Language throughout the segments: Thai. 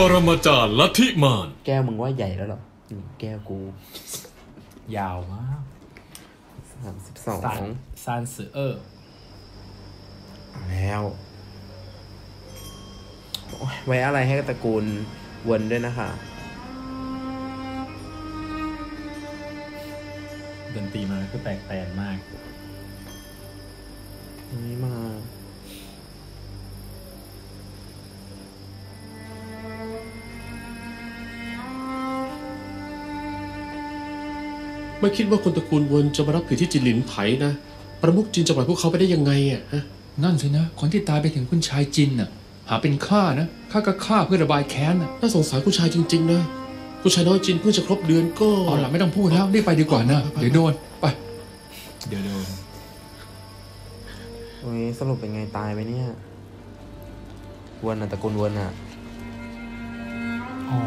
ปรมาจารย์ลัทธิมารแก้วมึงว่าใหญ่แล้วเหรอนี่แก้วกูยาวมากสามสิบสองซานซานสือเออแล้วโอ้ยไว้อะไรให้ตระกูลเวนด้วยนะคะ ดนตรีมันคือแปลกแปลนมากนี่มา ไม่คิดว่าคนตระกูลเวนจะมารับผิดที่จินหลินไถนะ ประมุขจินจะปล่อยพวกเขาไปได้ยังไงอะฮะนั่นสินะคนที่ตายไปถึงคุณชายจินน่ะ หาเป็นข้านะข้าก็ฆ่าเพื่อระบายแค้นน่ะน่าสงสารคุณชายจริง ๆ นะคุณชายน้อยจินเพิ่งจะครบเดือนก็เอาล่ะไม่ต้องพูดแล้วรีบไปดีกว่านะเดี๋ยวโดนไป เดี๋ยวโดนโอ้ยสรุปเป็นไงตายไปเนี่ยเวนอะตระกูลเวนอะอ๋อ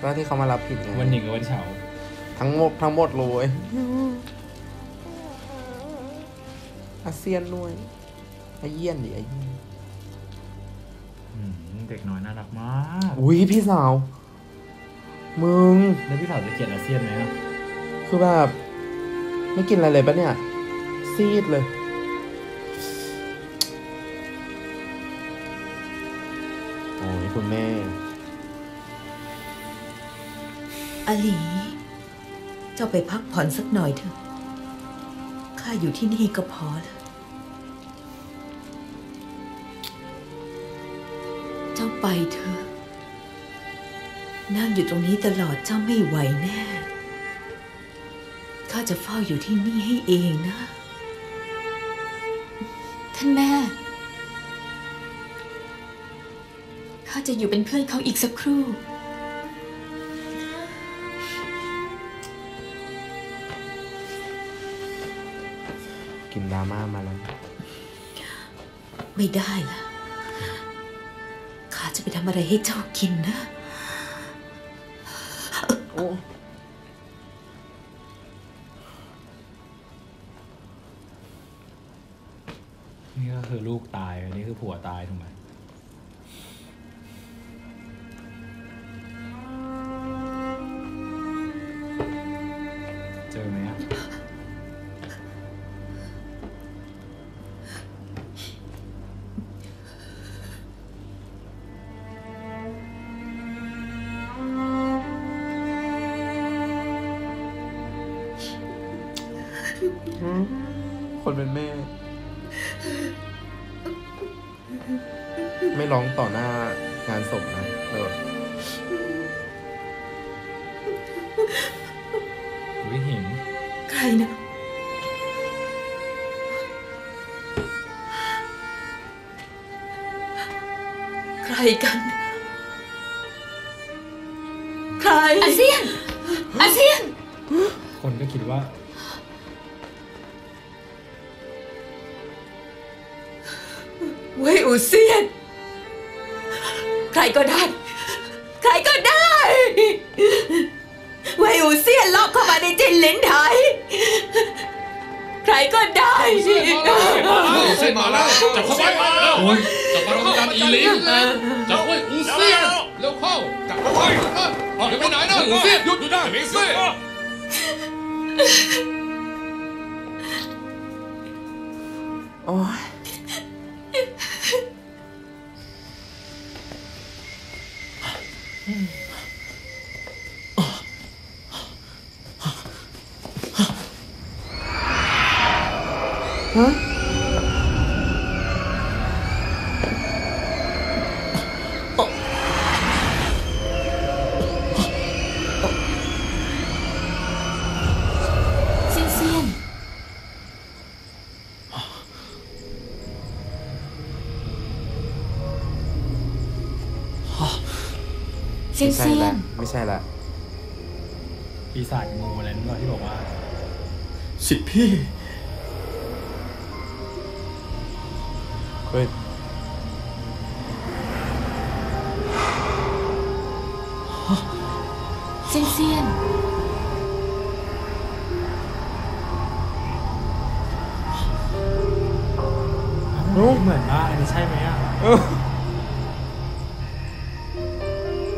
ก็ที่เขามารับผิดไงวันหนึ่งกับวันเฉาร์ ทั้งหมดทั้งหมดเลยอาเซียนด้วยไอาเยี่ยนดิไอาเยี่ยนอืมเด็กน้อยน่ารักมากอุ้ยพี่สาว มึง แล้วพี่สาวจะเกลียดอาเซียนไหมอะคือแบบ ไม่กินอะไรเลยปะเนี่ย ซีดเลย โอ้ยคุณแม่อาหลี เจ้าไปพักผ่อนสักหน่อยเถอะ ข้าอยู่ที่นี่ก็พอแล้ว เจ้าไปเถอะ นั่งอยู่ตรงนี้ตลอดเจ้าไม่ไหวแน่ ข้าจะเฝ้าอยู่ที่นี่ให้เองนะ ท่านแม่ ข้าจะอยู่เป็นเพื่อนเขาอีกสักครู่ กินดราม่ามาแล้ว ไม่ได้ล่ะ ข้าจะไปทำอะไรให้เจ้ากินนะโอ้นี่ก็คือลูกตาย อันนี้คือผัวตายถูกไหมเจอไหมอะ ร้องต่อหน้างานศพนะเออวิหินใครนะใครกัน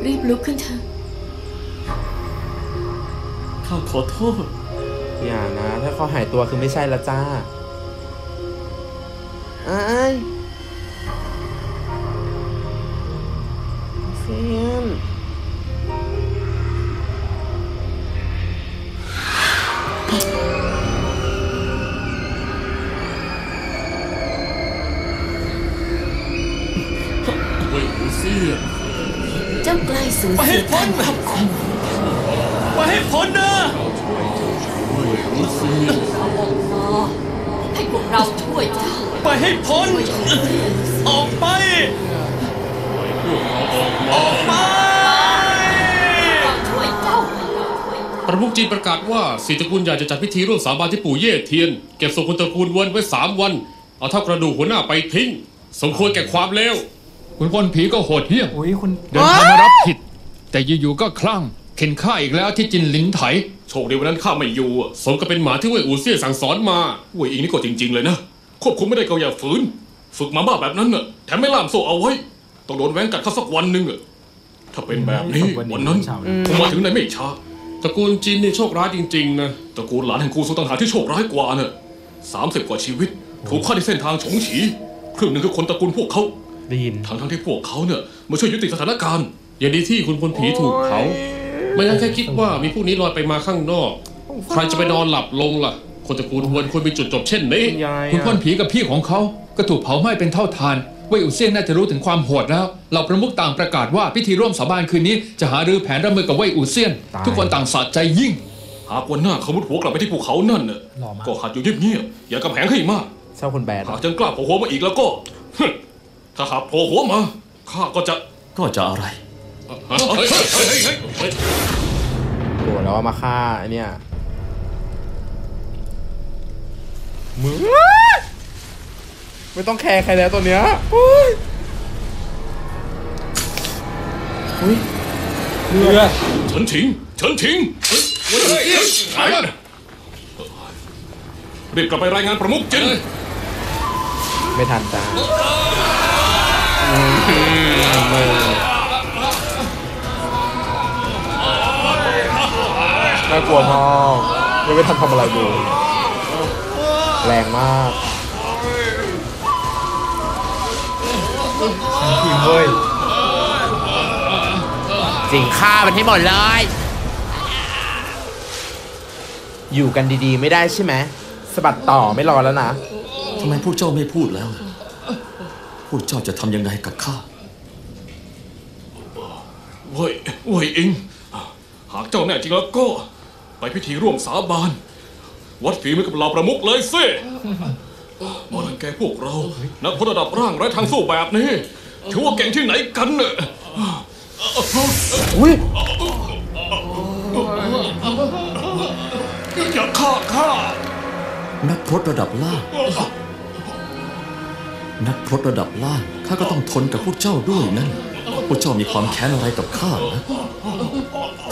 รู้เหมือนว่าอันนี้ใช่ไหมอะเออรีบลุกขึ้นเถอะข้าขอโทษ อย่านะ ถ้าเขาหายตัวคือไม่ใช่ละจ้าไอ้ายเซียน สูญเสียการควบคุมมาให้พ้นนะเว่ยอูเซี่ยนให้พวกเราช่วยเจ้าไปให้พ้น ออกไป ออกไปช่วยเจ้าประมุขจีนประกาศว่าสีตระกูลใหญ่จะจัดพิธีร่วมสาบานที่ปู่เย่เทียน เก็บศพคนตระกูลเวนไว้สามวัน เอาเท่ากระดูกหัวหน้าไปทิ้ง สมควรแก่ความเลวคุณคนผีก็โหดเหี้ยมอุ้ยคุณเดินทางมารับผิด แต่อยู่ๆก็คลั่งเข็นฆ่าอีกแล้วที่จินหลินไถ โชคดีวันนั้นข้าไม่อยู่อะสมกับเป็นหมาที่เว่ยอูเซี่ยสั่งสอนมาเว่ยอิงนี่ก็จริง ๆ เลยนะ ควบคุมไม่ได้ก็อย่าฝืน ฝึกมาบ้าแบบนั้นน่ะแถมไม่ล่ามโซ่เอาไว้ ต้องโดนแว้งกัดเข้าสักวันหนึ่งอะถ้าเป็นแบบนี้วันนั้นคงมาถึงในไม่ช้าตระกูลจีนนี่โชคร้ายจริง ๆ นะตระกูลหลานแห่งครูสุตังหาที่โชคร้ายกว่าน่ะสามสิบกว่าชีวิต ถูกฆ่าในเส้นทางฉงฉีครึ่งหนึ่งคือคนตระกูลพวกเขาได้ยินทั้งทั้งๆที่พวกเขาเนี่ยมาช่วยยุติสถานการณ์ อย่างดีที่คุณพลผีถูกเผาไม่งั้นแค่คิดว่ามีพวกนี้ลอยไปมาข้างนอก ใครจะไปนอนหลับลงล่ะ คนตระกูลวนควรมีจุดจบเช่นนี้ คุณยายคุณอะคนผีกับพี่ของเขาก็ถูกเผาไหม้เป็นเท่าทานเว่ยอุเซียนน่าจะรู้ถึงความโหดแล้ว เราประมุขต่างประกาศว่าพิธีร่วมสาบานคืนนี้จะหารือแผนรับมือกับเว่ยอุเซียน ทุกคนต่างสะใจยิ่ง หากวันหน้าเขามุดหัวกลับไปที่ภูเขานั่นน่ะหล่อมากก็หัดอยู่เงียบๆอย่ากำแหงให้มากชอบคนแบดหากยังกล้าโผล่หัวมาอีกแล้วก็ถ้าหากโผล่หัวมาข้าก็จะก็จะอะไร เฮ้ยเฮ้ยเฮ้ยเฮ้ยเฮ้ยโกรธแล้วเอามาฆ่าไอเนี่ยมึงไม่ต้องแคร์ใครแล้วตัวเนี้ยอุ้ยอุ้ยเลือดเฉินถิงเฉินถิงเฮ้ยเฮ้ยเฮ้ยหายรีบกลับไปรายงานประมุขจินไม่ทันจ้า น่ากลัวมากยังไม่ทันทำอะไรเลยแรงมากทีมเว้ยจริงฆ่ามันให้หมดเลย อยู่กันดีๆ ไม่ได้ใช่ไหมสะบัดต่อไม่รอแล้วนะทำไมพวกเจ้าไม่พูดแล้วล่ะพวกเจ้าจะทำยังไงกับข้าเว้ยเว้ยอิงหากเจ้าแน่จริงแล้วก็ ไปพิธีร่วมสาบาน วัดฝีมือกับเหล่าประมุขเลยสิมารังแกพวกเรา นักพจน์ระดับร่างไร้ทางสู้แบบนี้ถือว่าเก่งที่ไหนกันเน่ะอุ้ยอย่าฆ่าข้านักพรตระดับล่างนักพรตระดับล่างข้าก็ต้องทนกับพวกเจ้าด้วยนั่นพวกเจ้ามีความแค้นอะไรกับข้านะ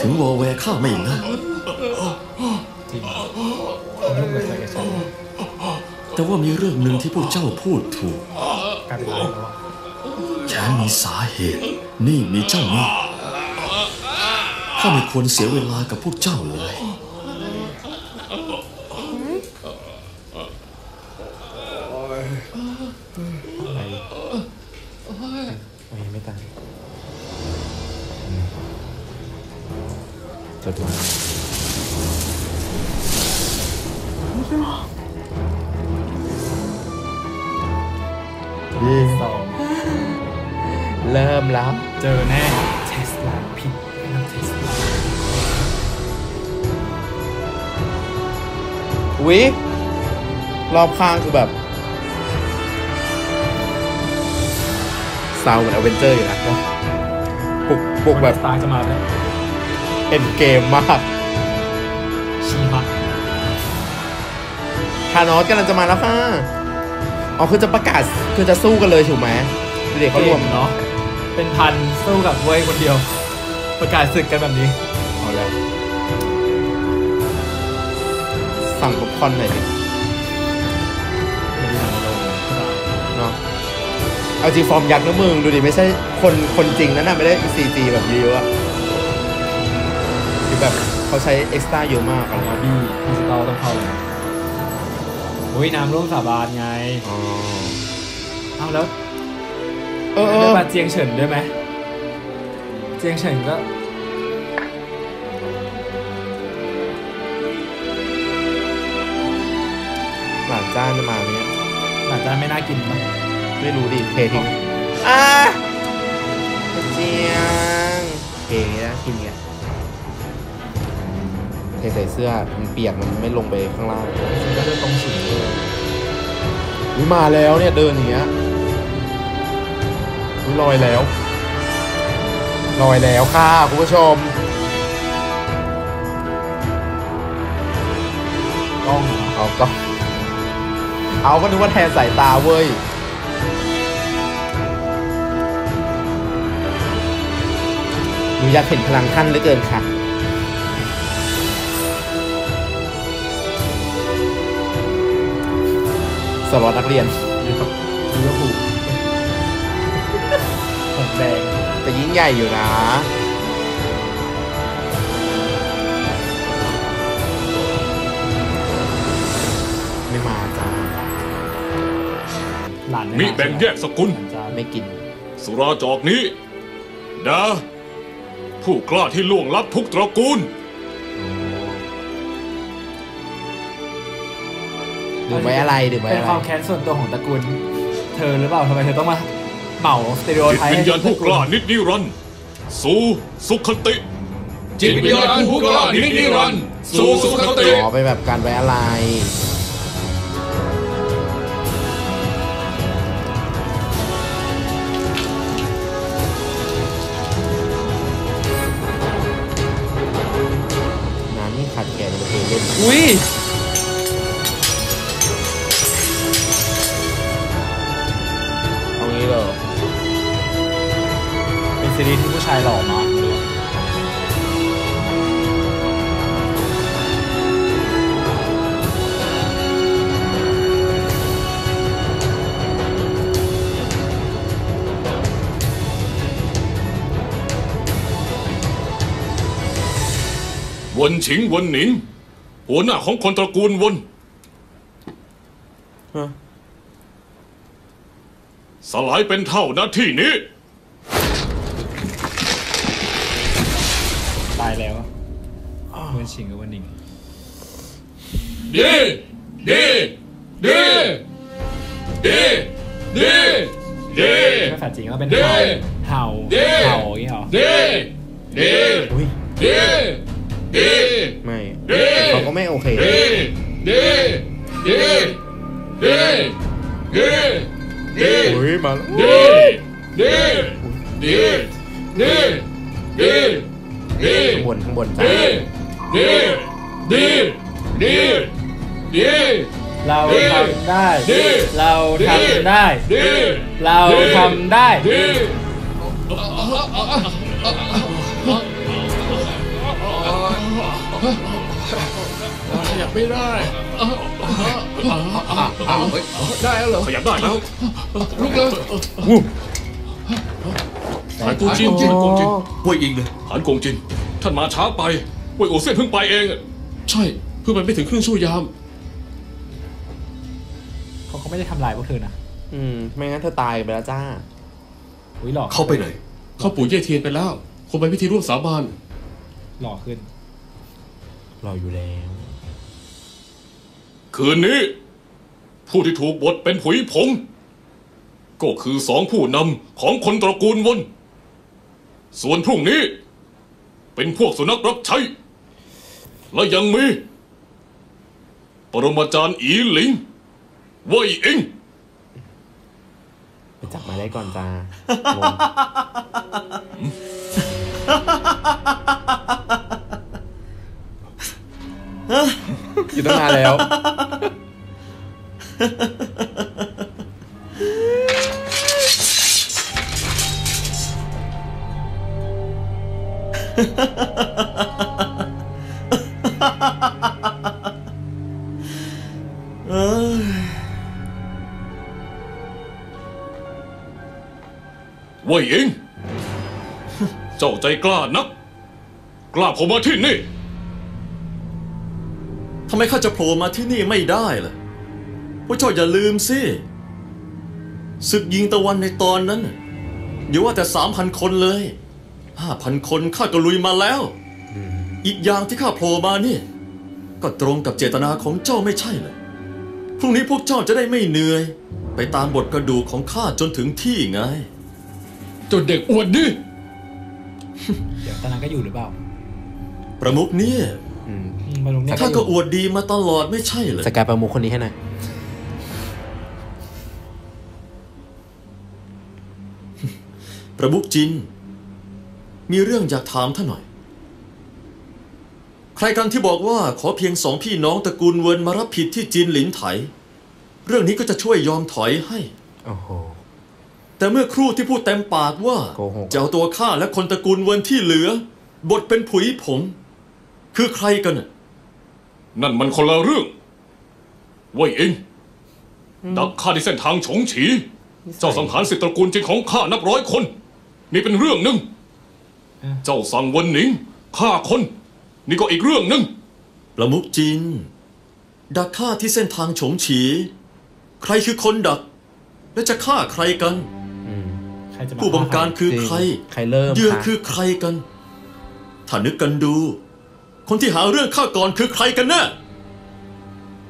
ถึงวอแวร์ข้าไม่ เลิกเริ่มเปิดใจกับฉันแต่ว่ามีเรื่องหนึ่งที่พวกเจ้าพูดถูก กลายเป็นร้ายแล้วอะแค้นมีสาเหตุ นี่มีเจ้านี่ข้าไม่ควรเสียเวลากับพวกเจ้าเลยโอ้ยไม่ตายจดหมาย ดีสองเริ่มแล้ว เจอแน่เทสลาผิดนักเทสลาอุ๊ยรอบข้างคือแบบซาวเหมือนอเวนเจอร์อยู่นะปลุกปลุกแบบตายจะมาเลยเอ็นเกมมากชีฮะทานอสกำลังจะมาแล้วค่ะ อ๋อคือจะประกาศคือจะสู้กันเลยถูกไหมเด็กเขารวมเนาะเป็นพันสู้กับเว้ยคนเดียว ประกาศศึกกันแบบนี้เอาแล้วสั่งป๊อปคอร์นหน่อยดิไม่ได้ทำอะไรเลยเนาะเอาจริงฟอร์มยักษ์นะมึง ดูดิ ไม่ใช่คนคนจริงนั่นน่ะไม่ได้ซีจีแบบเยอะๆอะคือแบบเขาใช้เอ็กซ์ตร้าเยอะมากอะมาบี้ดิจิตอลต้องเข้าเลย อุ้ยน้ำร่วมสาบานไงอ๋อเอาแล้วเออเอได้อมาเจียงเฉินด้วยไหมเจียงเฉินก็หลานจ้านจะมาไหมเนี่ยหลังจากนั้นไม่น่ากินปะไม่รู้ดิเททิ้งอะเจียงเทอย่างงี้นะกินเงี้ยเทใส่เสื้อมันเปียกมันไม่ลงไปข้างล่างก็จะตรงสูงเลยวิมาแล้วเนี่ยเดินอย่างเงี้ยวิลอยแล้วลอยแล้วค่ะคุณผู้ชมกล้องเหรอเอาก็เอาก็นึกว่าแทนสายตาเว้ยหนูอยากเห็นพลังท่านเหลือเกินค่ะ สล็อตนักเรียนลิเวอร์พูลหงแดงแต่ยิ่งใหญ่อยู่นะ ไม่มาจ้าหลานมิแบ่งแยกสกุลหลานจ้าไม่กิน สุราจอกนี้ดาผู้กล้าที่ล่วงลับทุกตระกูล ดื่มไว้อะไรดื่มไว้เป็นอะไรความแค้นส่วนตัวของตระกูล เธอหรือเปล่าทำไมเธอต้องมาเหมาสเตอริโอจิตไทป์วิญญาณผู้กล้านิดนิรันดร์สู่สุขติ จิตวิญญาณผู้กล้านินิรันดร์สู่สุคติ อ๋อเป็นแบบการไว้อะไร น้ำนี่ขาดแคลนเลยเล่น อุ้ย วนฉิงวนหนินหัวหน้าของคนตระกูลวนฮะสลายเป็นเท่าหน้าที่นี้ ตายแล้วเหมือนชิงกับวันหนิงดีดีดีดีดีดีภาษาจีนก็เป็นเด้เห่าเห่าเด้เห่าอย่างเงี้ยเหรอดีดีอุ้ยดี ดีไม่เด้เขาก็ไม่โอเคดีดีดีดีดีดีอุ้ยมาแล้วดีดีดีดีดีดีข้างบนข้างบนจ้าดีดีดีดีดีเราทำได้ดีเราทำได้ดีเราทำได้ดี ขยับไม่ได้ได้แล้วเหรอขยับได้แล้วลุกแล้วหานกงจินหานกงจินป่วยอิงเลยหานกงจิน ท่านมาช้าไปเว่ยโอเซ่เพิ่งไปเอง ใช่ เพื่อมันไม่ถึงครึ่งชั่วยามเขาก็ไม่ได้ทำลายพวกเธอนะอืมไม่งั้นเธอตายไปแล้วจ้าอุ้ยหล่อเข้าไปไหนเขาปู่เย่เทียนไปแล้วคงไปพิธีร่วมสาบาน หล่อขึ้นรออยู่แล้ว คืนนี้ ผู้ที่ถูกบทเป็นผุยผง ก็คือสองผู้นำของคนตระกูลวน ส่วนพรุ่งนี้ เป็นพวกสุนัขรับใช้ และยังมี ปรมาจารย์อีหลิง เว่ยอิง ไปจับมาได้ก่อนจ้า อยู่ตั้งนานแล้วอ เว่ยเองเจ้าใจกล้านัก กล้าโผมมาที่นี่ ทำไมข้าจะโผล่มาที่นี่ไม่ได้ล่ะพวกเจ้าอย่าลืมสิศึกยิงตะวันในตอนนั้นน่ะอย่าว่าแต่สามพันคนเลยห้าพันคนข้าก็ลุยมาแล้ว อีกอย่างที่ข้าโผล่มานี่ก็ตรงกับเจตนาของเจ้าไม่ใช่เหรอพรุ่งนี้พวกเจ้าจะได้ไม่เหนื่อย ไปตามบทกระดูกของข้าจนถึงที่ไง เจ้าเด็กอวดดิเดี๋ยวตอนนั้นก็อยู่หรือเปล่า ประมุขเนี่ยอืมมาลงเนี่ยข้าก็อวดดีมาตลอดไม่ใช่เหรอสกายประมุขคนนี้ให้หน่อยประมุขจิน มีเรื่องอยากถามท่านหน่อย ใครกันที่บอกว่าขอเพียงสองพี่น้องตระกูลเวินมารับผิดที่จีนหลินไถ เรื่องนี้ก็จะช่วยยอมถอยให้ โอ้โห แต่เมื่อครู่ที่พูดเต็มปากว่า โกหก จะเอาตัวข้าและคนตระกูลเวินที่เหลือ บทเป็นผุยผงคือใครกันน่ะนั่นมันคนละเรื่องเว่ยเองดักข้าที่เส้นทางฉงฉีเจ้าสังหารสิทธิตระกูลจินของข้านับร้อยคน นี่เป็นเรื่องหนึ่งเจ้าสั่งเวันหนิงฆ่าคน นี่ก็อีกเรื่องหนึ่งประมุขจิน ดักฆ่าที่เส้นทางฉงฉี ใครคือคนดัก และจะฆ่าใครกัน ใครจะมาผู้บงการคือใครใครเริ่มเหยื่อคะคือใครกัน ถ้านึกกันดู คนที่หาเรื่องข้าก่อนคือใครกันแน่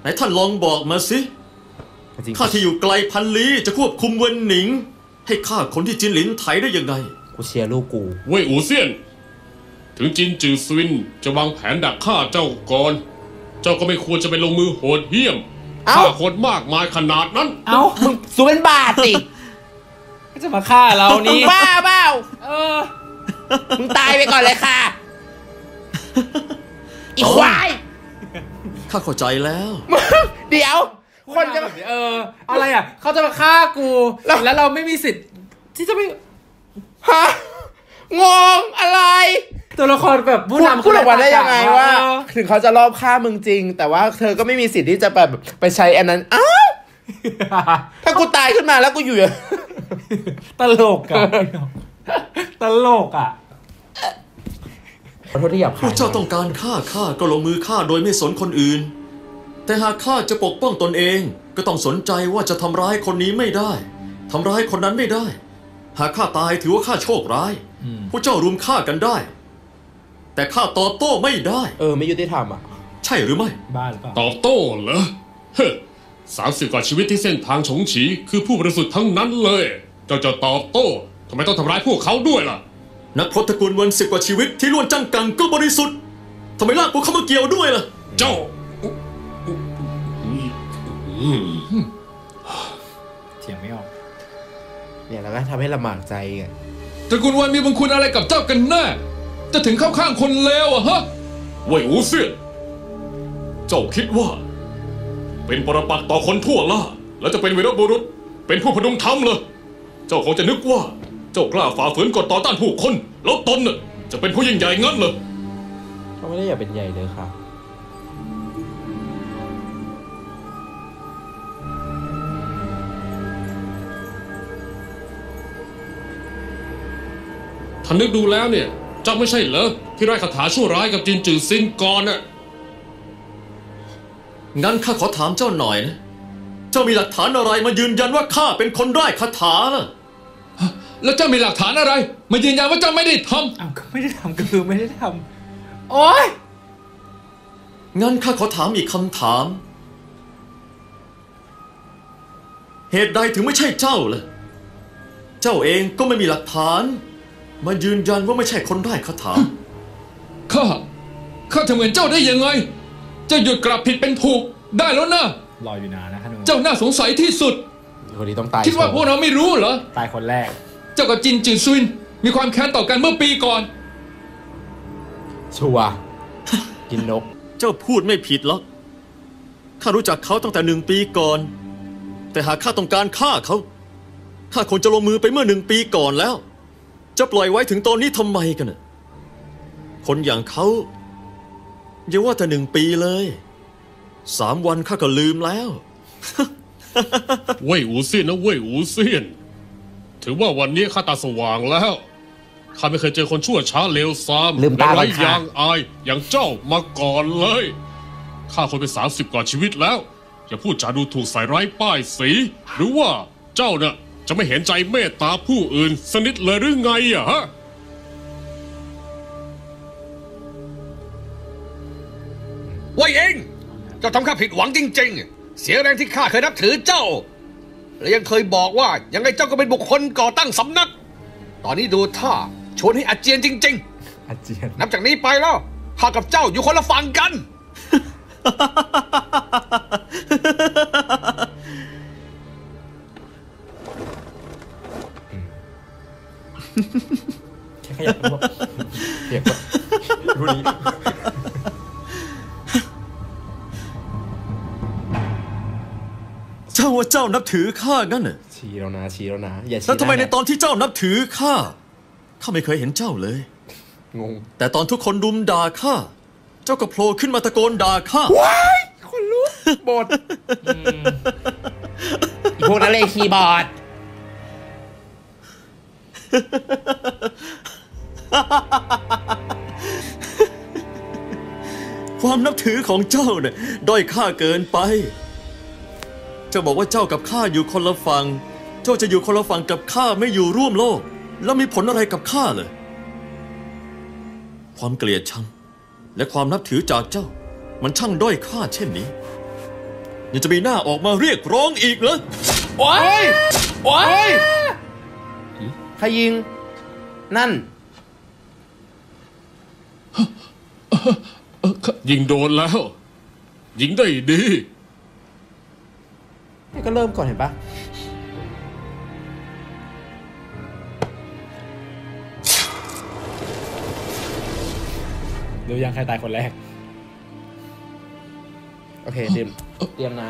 ไหนท่านลองบอกมาสิจริงข้าที่อยู่ไกลพันลี้จะควบคุมเวนหนิง ให้ฆ่าคนที่จินหลินไถได้ยังไง กูเชียร์ลูกกูเว่ยอูเซียน ถึงจินจือซวินจะวางแผนดักฆ่าเจ้าก่อน เจ้าก็ไม่ควรจะไปลงมือโหดเหี้ยมเอ้าฆ่าคนมากมายขนาดนั้น เอ้ามึงสูเป็นบาทสิ ก็จะมาฆ่าเรามึงนี่บ้าเปล่าเออมึงตายไปก่อนเลยค่ะ อีควาย ข้าเข้าใจแล้ว เดี๋ยว คนจะเออ อะไรอะ เขาจะมาฆ่ากู แล้วแล้วเราไม่มีสิทธิ์ที่จะไม่ฮะงงอะไร ตัวละครแบบผู้พูดนำพูดออกมาได้ยังไงว่าเออถึงเขาจะรอบฆ่ามึงจริง แต่ว่าเธอก็ไม่มีสิทธิ์ที่จะแบบไปใช้อันนั้นอ้าวถ้ากูตายขึ้นมาแล้วกูอยู่อย่าง ตลกอะตลกอะขอโทษที่หยาบพคาวยกเจ้าต้องการฆ่าข้าก็ลงมือฆ่าโดยไม่สนคนอื่น แต่หากข้าจะปกป้องตนเอง ก็ต้องสนใจว่าจะทำร้ายคนนี้ไม่ได้ทำร้ายคนนั้นไม่ได้ หากข้าตายถือว่าข้าโชคร้ายอืมพวกเจ้ารุมฆ่ากันได้ แต่ข้าตอบโต้ไม่ได้ เออ ไม่ยุติธรรมอะ ใช่หรือไม่ บ้าหรือเปล่าตอบโต้เหรอเฮ้ สามสิบกว่าชีวิตที่เส้นทางฉงฉีคือผู้บริสุทธิ์ทั้งนั้นเลย เจ้าจะตอบโต้ทำไมต้องทำร้ายพวกเขาด้วยล่ะ นักพรตตระกูลเวนสิบกว่าชีวิตที่ล้วนจังกังก็บริสุทธิ์ทำไมลากพวกเขามาเกี่ยวด้วยล่ะ เจ้าเถียงไม่ออกเนี่ยแล้วก็ทำให้ลำบากใจไงตระกูลวันมีบุญคุณอะไรกับเจ้ากันแน่จะถึงเข้าข้างคนเลวอะฮะเว่ยอูเซียนเจ้าคิดว่า เป็นปรปักษ์ต่อคนทั่วล่าแล้วจะเป็นวีรบุรุษ เป็นผู้พดุงธรรมเหรอเจ้าคงจะนึกว่าเจ้ากล้าฝ่าฝืนกฎต่อต้านผู้คนแล้วตนน่ะจะเป็นผู้ยิ่งใหญ่งั้นเหรอเขาไม่ได้อยากเป็นใหญ่เลยค่ะท่านนึกดูแล้วเนี่ยเจ้าไม่ใช่เหรอที่ไร้คาถาชั่วร้ายกับจินจือซินก่อนน่ะ งั้นข้าขอถามเจ้าหน่อยนะ เจ้ามีหลักฐานอะไรมายืนยันว่าข้าเป็นคนไร้คาถาล่ะแล้วเจ้ามีหลักฐานอะไร มายืนยันว่าเจ้าไม่ได้ทำอ้าวก็ไม่ได้ทำก็คือไม่ได้ทำโอ๊ยงั้นข้าขอถามอีกคำถาม เหตุใดถึงไม่ใช่เจ้าล่ะ เจ้าเองก็ไม่มีหลักฐาน มายืนยันว่าไม่ใช่คนไร้คาถา ข้า ข้าจะเหมือนเจ้าได้ยังไงเจ้าหยุดกลับผิดเป็นถูกได้แล้วนะรออยู่นานนะท่านหนูเจ้าน่าสงสัยที่สุดคนนี้ต้องตายคิดว่าพวกเราไม่รู้เหรอตายคนแรก เจ้ากับจินจือซุนมีความแค้นต่อกันเมื่อปีก่อน ชัวร์กินนก เจ้าพูดไม่ผิดหรอกข้ารู้จักเขาตั้งแต่หนึ่งปีก่อน แต่หากข้าต้องการฆ่าเขาข้าคงจะลงมือไปเมื่อหนึ่งปีก่อนแล้ว จะปล่อยไว้ถึงตอนนี้ทำไมกันน่ะคนอย่างเขา อย่าว่าแต่หนึ่งปีเลย สามวันข้าก็ลืมแล้ว เว่ยอูเซียนนะเว่ยอูเซียน ถือว่าวันนี้ข้าตาสว่างแล้ว ข้าไม่เคยเจอคนชั่วช้าเลวซามลืมตาก่และอนไร้ค่ะ ยางอายอย่างเจ้ามาก่อนเลย ข้าคนเป็นสามสิบกว่าชีวิตแล้ว อย่าพูดจาดูถูกใส่ร้ายป้ายสี หรือว่าเจ้าน่ะจะไม่เห็นใจเมตตาผู้อื่นสกนิดเลยหรือไงอะฮะ ไว้เอง เจ้าทำข้าผิดหวังจริง ๆ เสียแรงที่ข้าเคยนับถือเจ้า และยังเคยบอกว่ายังไงเจ้าก็เป็นบุคคลก่อตั้งสำนัก ตอนนี้ดูท่าชวนให้อาเจียนจริงอาเจียนๆนับจากนี้ไปแล้วข้ากับเจ้าอยู่คนละฝั่งกัน แค่ขยับตัวเปียกแบบรู้นี้ เจ้าว่าเจ้านับถือข้างั้นน่ะชี้แล้วนะชี้แล้วนะอย่าชี้แล้วทำไมหในน้าตอนที่เจ้านับถือข้าข้าไม่เคยเห็นเจ้าเลยงงแต่ตอนทุกคนรุมด่าข้าเจ้าก็โผล่ขึ้นมาตะโกนด่าข้าคนรู้บทอีพวกนั้นเลยคีย์บอร์ดความนับถือของเจ้าเนี่ยด้อยค่าเกินไปเจ้าบอกว่าเจ้ากับข้าอยู่คนละฝั่ง เจ้าจะอยู่คนละฝั่งกับข้าไม่อยู่ร่วมโลก แล้วมีผลอะไรกับข้าเลยความเกลียดชังและความนับถือจากเจ้า มันช่างด้อยค่าเช่นนี้ ยังจะมีหน้าออกมาเรียกร้องอีกเหรอโอ้ยโอ้ยใครยิง นั่น ยิงโดนแล้ว ยิงได้ดี นี่ก็เริ่มก่อนเห็นปะรู้ยังใครตายคนแรก โอเค เตรียม เตรียมน้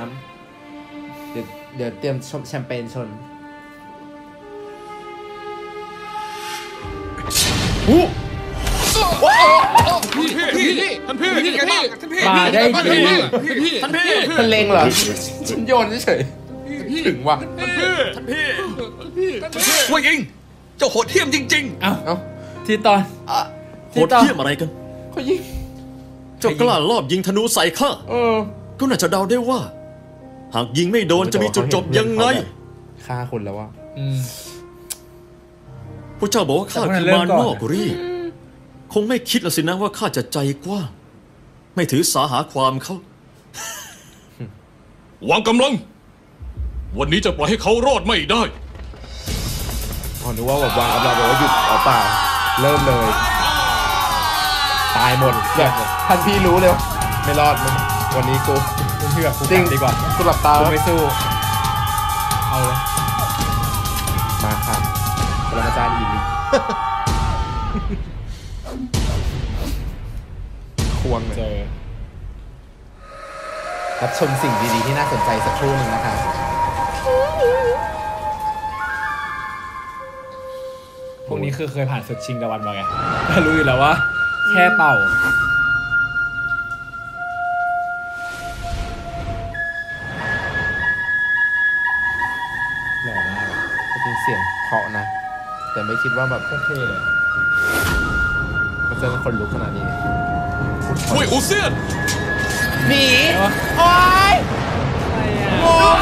ำ เดี๋ยวเดี๋ยวเตรียมชมแชมเปญชน พี่ท่านพี่เป็นไงบ้างท่านพี่มาได้ดีท่านพี่มันเลงเหรอฉันโยนเฉยถึงว่ะท่านพี่ไว้เองเจ้าโหดเหี้ยมจริงเอ้าเอ้าที่ตอนโหดเยี่ยมอะไรกันเขายิงเจ้ากล้าลอบยิงธนูใส่ข้าก็น่าจะเดาได้ว่า หากยิงไม่โดนจะมีจุดจบยังไงฆ่าคนแล้วว่าพระเจ้าบอกว่าข้าคือมารนอกรี งไม่คิดละสินะว่าข้าจะใจกว้าง ไม่ถือสาหาความเขาวางกำลัง วันนี้จะปล่อยให้เขารอดไม่ได้อ๋อนึกว่าแบบวางกำลังบอกว่าหยุดอ๋อเปล่าเริ่มเลย ตายหมดแบบท่านพี่รู้เลยว่าไม่รอดมั้งวันนี้กูคุณพี่แบบกูจริงกลับดีกว่ากูหลับตากูแล้วไม่สู้ เอาเลยมาค่ะปรมาจารย์อีลิ ควงเลเจยอรับชมสิ่งดีๆที่น่าสนใจสักครู่หนึ่งนะคะพวกนี้คือเคยผ่านศึกชิงตะวันมาไงแต่รู้อยู่แล้วว่า แค่เต่า หล่อมากอะจริงเสียงเพราะนะ แต่ไม่คิดว่าแบบโคตรเท่เลยมันจะเป็นคนลุกขนาดนี้ เว้ยอูเซียนหนีใช่ปะโอ๊ยงง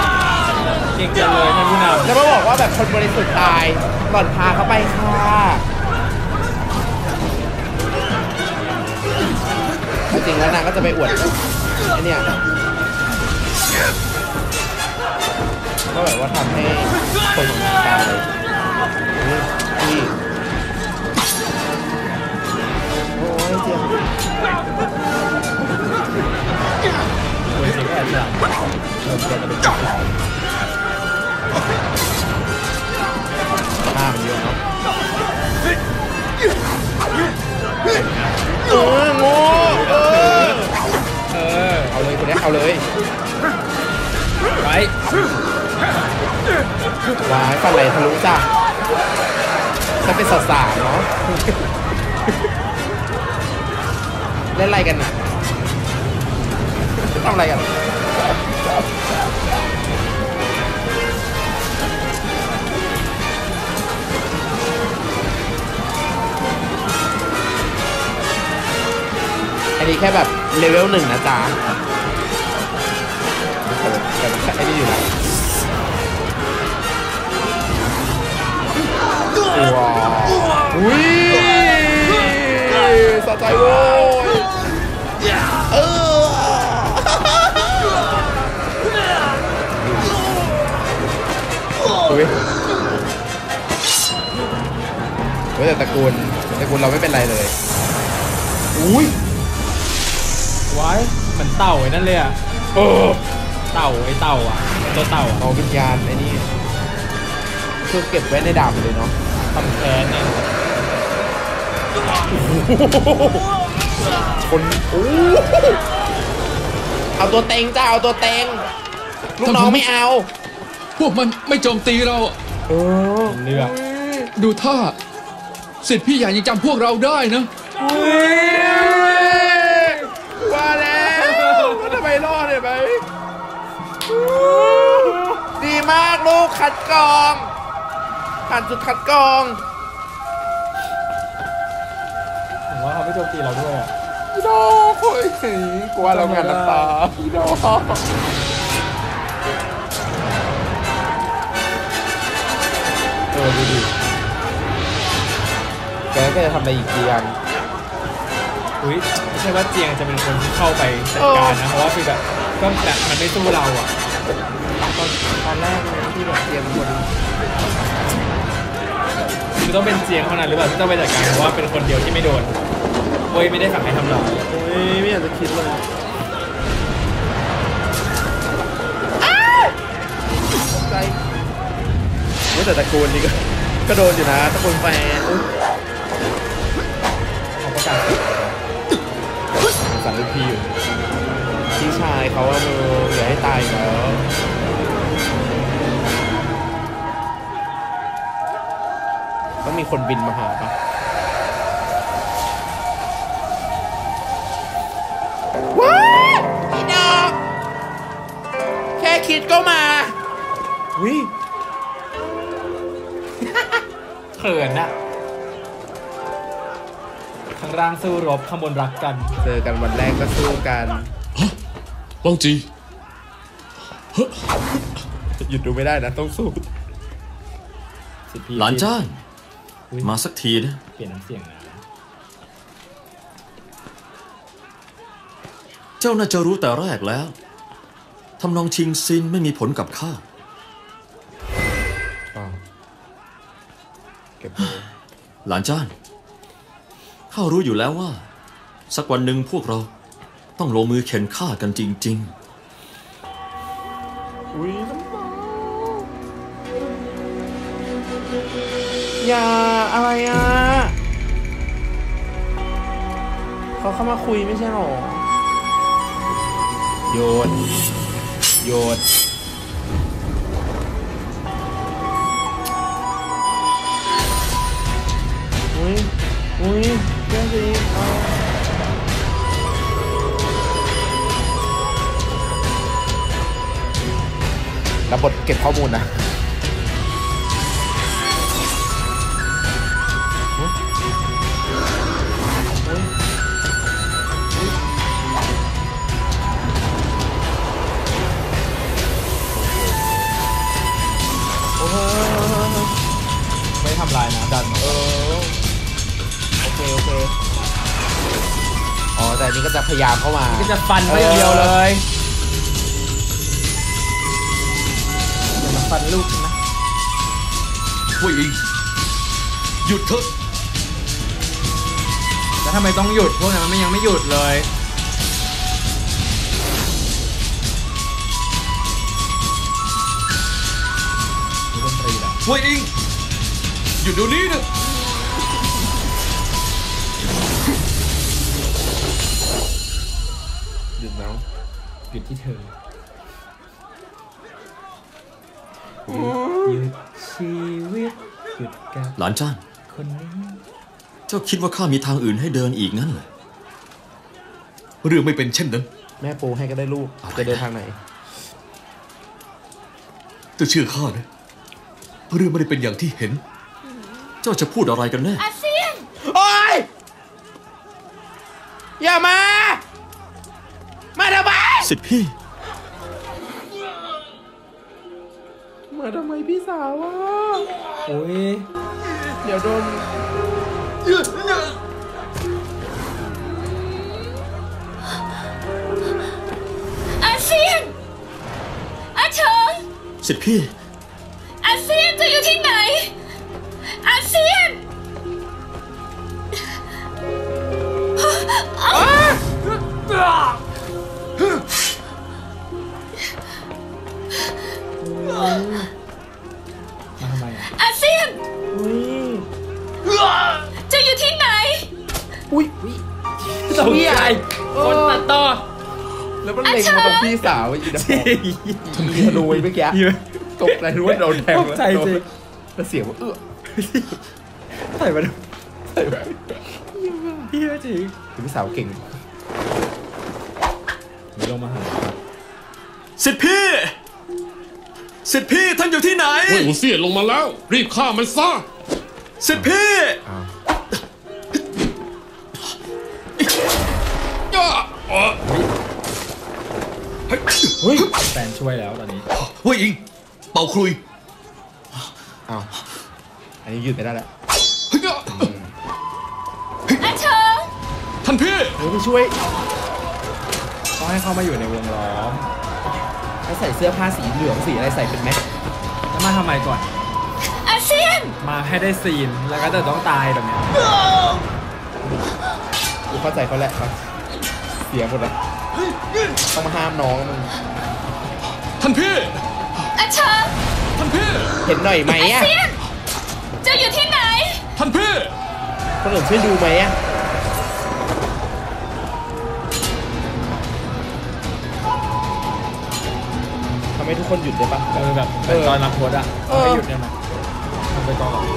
เก่งจังเลยท่านผู้นำแล้วมาบอกว่าแบบคนบริสุทธิ์ตายหล่อนพาเขาไปค่ะจริงๆแล้วนางก็จะไปอวดไอเนี่ยก็แบบว่าทำให้คนของนางตายนี่ นี่เจียมตัวริงก็แอบฉลาดเริ่มจะเป็นหน้ามันเยอะเนาะเออโง่เออเออเอาเลยคนนี้เอาเลยไว้วายฟันไหลทะลุจ้ะฉันเป็นสาวๆเนาะ เล่นอะไรกันนะทำอะไรกันอันนี้แค่แบบเลเวลหนึ่งนะจ๊ะแต่มัไอ้นี่อยู่นะว้าวอุ้ยสะใจเว้ย เอออุ้ยเฮ้ยแต่ตระกูลตระกูลเราไม่เป็นไรเลย อุ้ยไว้เหมือนเต่าไอ้นั่นเลยอะเออเต่าไอ้เต่าอะตัวเต่าอะเอาวิญญาณไอ้นี่คือเก็บไว้ในดาบเลยเนาะ ทำแค้นเนี่ย คนโอ้เอาตัวเต็งจ้าเอาตัวเต็งลูกน้องไม่เอา พวกมันไม่โจมตีเรา เออเลือกดูท่าสิทธิ์พี่ใหญ่ยังจำพวกเราได้นะว่าแล้วทำไมรอดเนี่ยไหมดีมากลูกคัดกรองผ่านจุดคัดกรอง ว่าเขาไม่โจมตีเราด้วยอะอีดอกโอ้ยกลัวเรางานน้ำตาอีดอกเออดูดิแกก็จะทำอะไรอีกเดียนอุ้ยไม่ใช่ว่าเจียงจะเป็นคนที่เข้าไปจัดการนะเพราะว่าคือแบบก็แบบมันไม่สู้เราอะตอนตอนแรกเลยที่แบบเตรียมคนคือต้องเป็นเจียงเท่านั้นหรือเปล่าที่ต้องไปจัดการเพราะว่าเป็นคนเดียวที่ไม่โดน เว้ยไม่ได้สั่งให้ทำหรอกโอ้ยไม่อยากจะคิดเลยตกใจเว้ยแต่ตระกูลนี้ก็ก็โดนอยู่นะตระกูลแฟนอุ๊ยเขาประกาศสั่งรุ่นพี่อยู่พี่ชายเขาว่ามืออย่าให้ตายเนาะต้องมีคนบินมาหาปะ ว้ายอีดอกแค่คิดก็มาวิเขินอะข้างล่างสู้รบข้างบนรักกัน เจอกันวันแรกก็สู้กันวังจีหยุดดูไม่ได้นะต้องสู้สิพี่หลานจ้านอุ๊ยมาสักทีนะ เปลี่ยนน้ำเสียงนะ เจ้าน่าจะรู้แต่แรกแล้วทำนองชิงซินไม่มีผลกับข้าเก็บไว้หลานจ้านข้ารู้อยู่แล้วว่า สักวันหนึ่งพวกเราต้องลงมือเข็นฆ่ากันจริงอุ้ยน้ำตาอย่าอะไรอะ เขาเข้ามาคุยไม่ใช่หรอ โยน โยน อุ้ย อุ้ยแก้สิเอารับบทเก็บข้อมูลนะ นนี้ก็จะพยายามเข้ามาก็จะฟันไปอย่างเดียวเลยอย่ามาฟันลูกฉันนะๆผู้หญิงหยุดเถอะแล้วทำไมต้องหยุดพวกนั้นมันยังไม่หยุดเลยมีดนตรีแหละผู้หญิงหยุดเดี๋ยวนี้นะ เธอหยุดชีวิตหยุดกับหลานจ้านคนนี้ เจ้าคิดว่าข้ามีทางอื่นให้เดินอีกงั้นเหรอเรื่องไม่เป็นเช่นนั้น แม่ปูให้ก็ได้ลูก จะเดินทางไหนเจ้าเชื่อข้านะเรื่องไม่ได้เป็นอย่างที่เห็น เจ้าจะพูดอะไรกันแน่โอ๊ยอย่ามา มาทำไม สิทธิพี่ มาทำไมพี่สาวอะโอ้ยเดี๋ยวโดนอาเซียนอาเฉิงสิทธิพี่ ตกใจคนตัดต่อแล้วมันเล็งมาตรงพี่สาวอีนะทำธนูไว้เมื่อกี้ตกใจรู้ว่าโดนแทงตกใจจริงแล้วเสียงว่าเออใส่มาดูใส่ไปเฮียจริงพี่สาวเก่งไม่ลงมาหาสิทธิพี่สิทธิพี่ท่านอยู่ที่ไหนเว่ยอูเซี่ยนลงมาแล้ว รีบฆ่ามันซะสิทธิพี่ เฮ้ยแฟนช่วยแล้วตอนนี้เฮ้ยอิงเป่าคลุยอ้าวอันนี้หยุดไม่ได้แล้วอาเฉิงท่านพี่เฮ้ยไปช่วยต้องให้เข้ามาอยู่ในวงล้อมเขาใส่เสื้อผ้าสีเหลืองสีอะไรใส่เป็นไหมแล้วมาทำไมก่อนอาเซียนมาให้ได้ซีนแล้วก็จะต้องตายแบบเนี้ยกูเข้าใจเขาแหละครับเสียหมดเลยต้องมาห้ามน้องมึงท่านพี่อาเฉิงท่านพี่เห็นหน่อยไหมอาอะเซียนจะอยู่ที่ไหน ท่านพี่คนอื่นช่วยดูไหมอะทำให้ทุกคนหยุดได้ปะเออแบบเหมือนตอนรับโพสอะให้หยุดได้ไหมทำไปก่อนหาย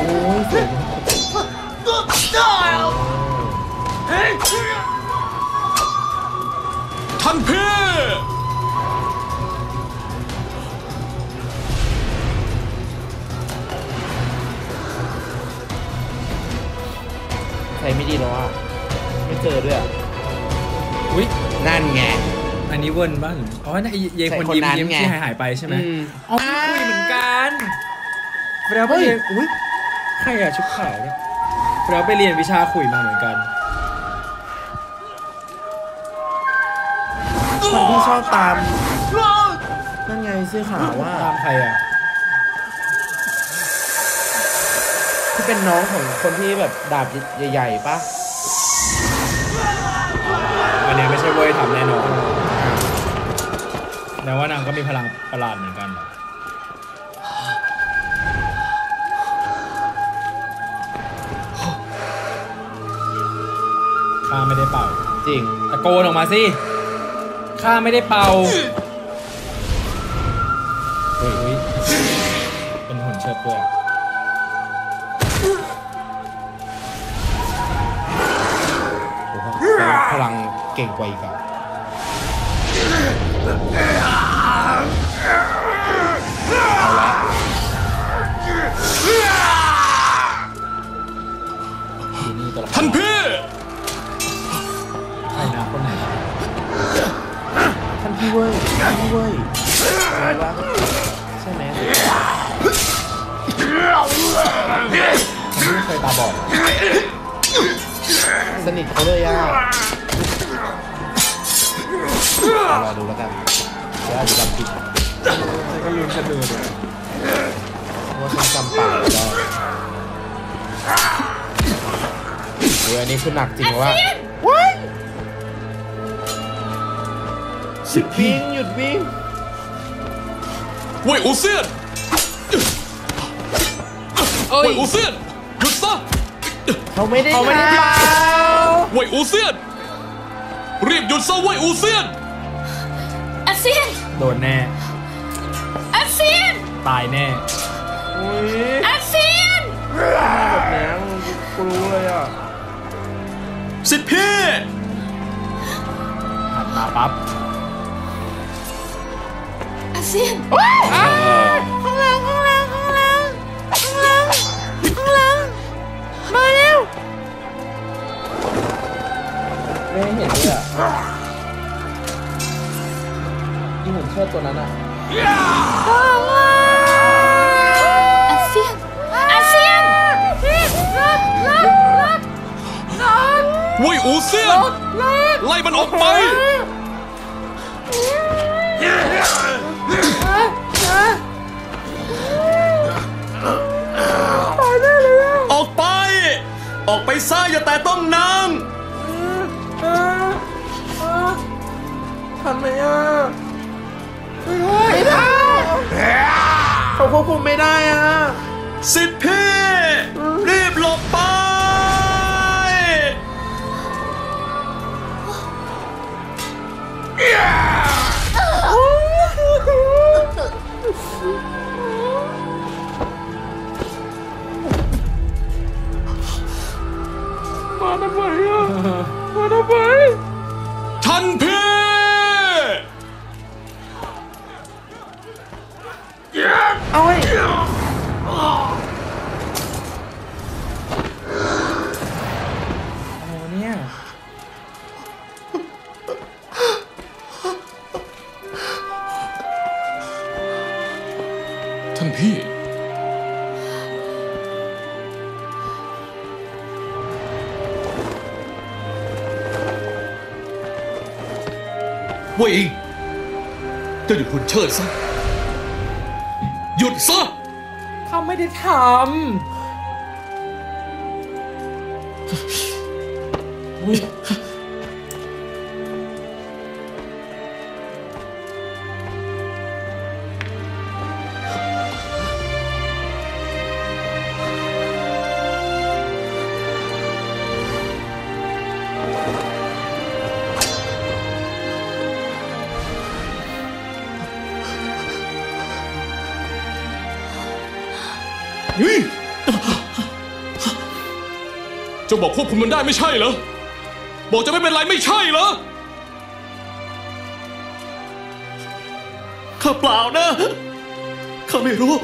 โอ้ยเสียงท่านพี่ใช้ไม่ดีแล้วอะ ไม่เจอด้วยอะอุ้ยนั่นไง อันนี้เวิร์นบ้างอ๋อนั่นไอ้เยายคนใช่คนยิ้มนั้นยิ้มไงที่หายหายไปใช่ไหมอืมอ๋อคุยเหมือนกันแล้วไปเฮ้ยเรียนอุ้ย ใครอะชุดขาวเนี่ยแล้วไปเรียนวิชาคุยมาเหมือนกันคนที่ชอบตามนั่นไงเสื้อขาวว่าตามใครอะที่เป็นน้องของคนที่แบบดาบใหญ่ๆปะอันเนี้ยไม่ใช่เว้ยทำแน่นอนแต่ว่านางก็มีพลังประหลาดเหมือนกันเหรอ ข้าไม่ได้เป่า จริง ตะโกนออกมาสิข้าไม่ได้เป่าเฮ้ยอุ๊ยเป็นหุ่นเชิดด้วยโอ้โหพลังเก่งกว่าอีกอะ อะไรวะใช่ไหมไม่เคยตาบอดสนิทเขาเลยอะรอดูแล้วกันเดี๋ยวอาจจะจำผิดฉันก็ลืมฉันดูเลยเพราะว่าฉันจำปากไม่ได้เฮ้ยอันนี้คือหนักจริงว่าสิทธิพี่วิ่งหยุดวิ่ง เว่ยอูเซี่ยนเอ้เว่ยยอูเซี่ยนหยุดซะเขาไม่ได้เขาไม่ได้ทเป่าเว่ยอูเซี่ยนรีบหยุดซะเว่ยอูเซี่ยนอาเซียนโดนแน่อาเซียนตายแน่ำอุ้ยอาเซียนแบบเนี้ยกูรู้เลยอะสิทธิพี่หันมาปั๊บ อาเซียนข้างหลังข้างหลังข้างหลังข้างหลังข้างหลังมาเร็วไม่เห็นเลยอะยิ่งเหมือนเชิดตัวนั้นอะอาเซียนอาเซียนลับลับลับนอนวุ้ยอูเซียนไล่มันออกไป Yeah! ออกไปซ่าอย่าแต่ต้องนางทันไหมอะไม่ได้เขาควบคุมไม่ได้อะสิทธิพี่ รีบหลบไปม ทำไมอะมาทำไม ทันพี่ เจ้าหยุดหุ่นเชิดซะ หยุดซะเขาไม่ได้ทำ จ้าบอกควบคุมมันได้ไม่ใช่เหรอ บอกจะไม่เป็นไรไม่ใช่เหรอ ข้าเปล่านะ ข้าไม่รู้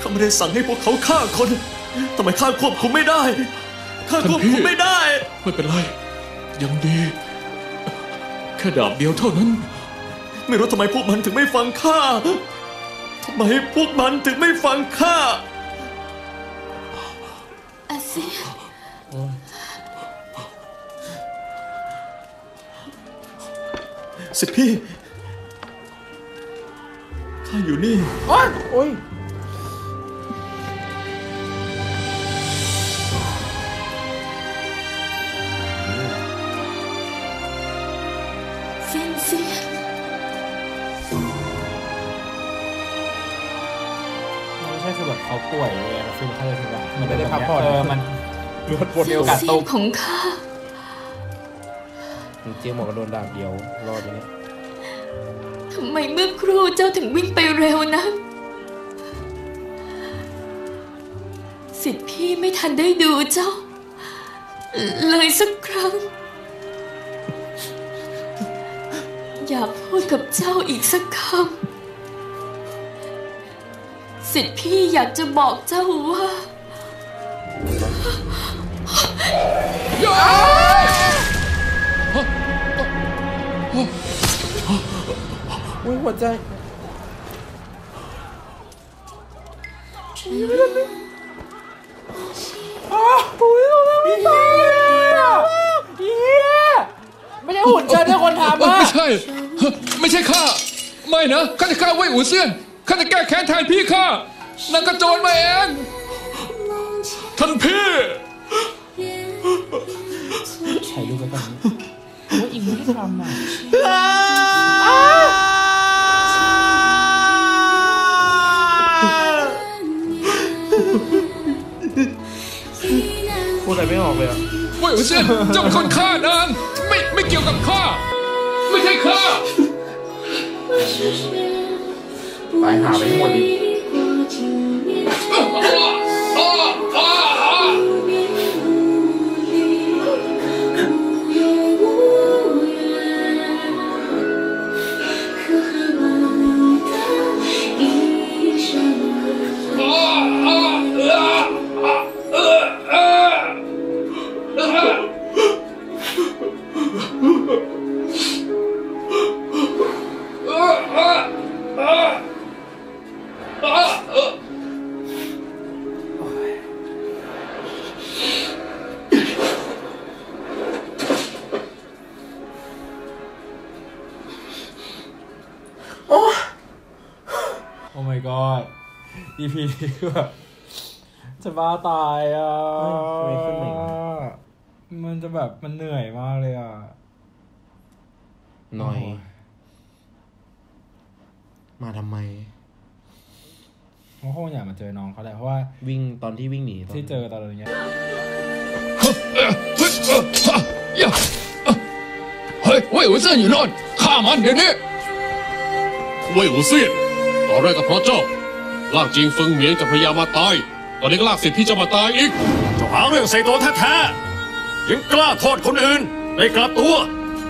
ข้าไม่ได้สั่งให้พวกเขาฆ่าคน ทำไมข้าควบคุมไม่ได้ ข้าควบคุมไม่ได้ ไม่เป็นไร ยังดี แค่ดาบเดียวเท่านั้น ไม่รู้ทำไมพวกมันถึงไม่ฟังข้าทำไมพวกมันถึงไม่ฟังข้าอาเซีย สิทธิพี่ข้าอยู่นี่โอ๊ยโอ๊ยเซียนเซียนไม่ใช่คือแบบเขาป่วยเลยอะคือเขาเลยคือแบบไม่ได้พักผ่อน เออมันรวดปวดเซีเดียยนวกัดเซียตุนกของข้า เจียงบอกว่าโดนดาบเดียวรอดเนี่ยทำไมเมื่อครู่เจ้าถึงวิ่งไปเร็วนักสิทธิพี่ไม่ทันได้ดูเจ้า เลยสักครั้ง อย่าพูดกับเจ้าอีกสักคำสิทธิพี่อยากจะบอกเจ้าว่า อุ้ยหัวใจอ้าวอุ้ยเราไม่ตายอะเฮียไม่ใช่หุ่นเชิญที่คนทำเอออะไม่ใช่ ไม่ใช่ข้า ไม่นะข้าจะฆ่าเว่ยอูเซียนข้าจะแก้แค้นแทนพี่ข้านางกระโจนมาเองท่านพี่ ถ่ายรูปไว้ก่อน โอ้ยอิงไม่ได้ทำอะพูดอะไรไม่ออกเลยอะเว่ยอูเซียนเจ้าเป็นคนฆ่านางไม่ไม่เกี่ยวกับข้า ไม่ใช่ข้าตายหาไปทั้งหมดดิเแบบจะบ้าตายอะเฮ้ยทำไมขึ้นมาอีกวะมันจะแบบมันเหนื่อยมากเลยอะหน่อย มาทำไมเขาคงอยากมาเจอน้องเขาแหละเพราะว่า วิ่งตอนที่วิ่งหนีตนที่เจอตอนอะไรเงี้ยเฮ้ยเว่ยอูเซี่ยนอยู่โน่นฆ่ามันเดี๋ยวนี้เว่ยอูเซียนต่อแรกก็เพราะเจ้า ลากจิงเฟิงเหมียนกับพญามาตาย ตอนนี้ก็ลากสิทธิ์พี่เจ้ามาตายอีกเจ้าหาเรื่องใส่ตัวแท้ๆยังกล้าโทษคนอื่นไม่กลับตัว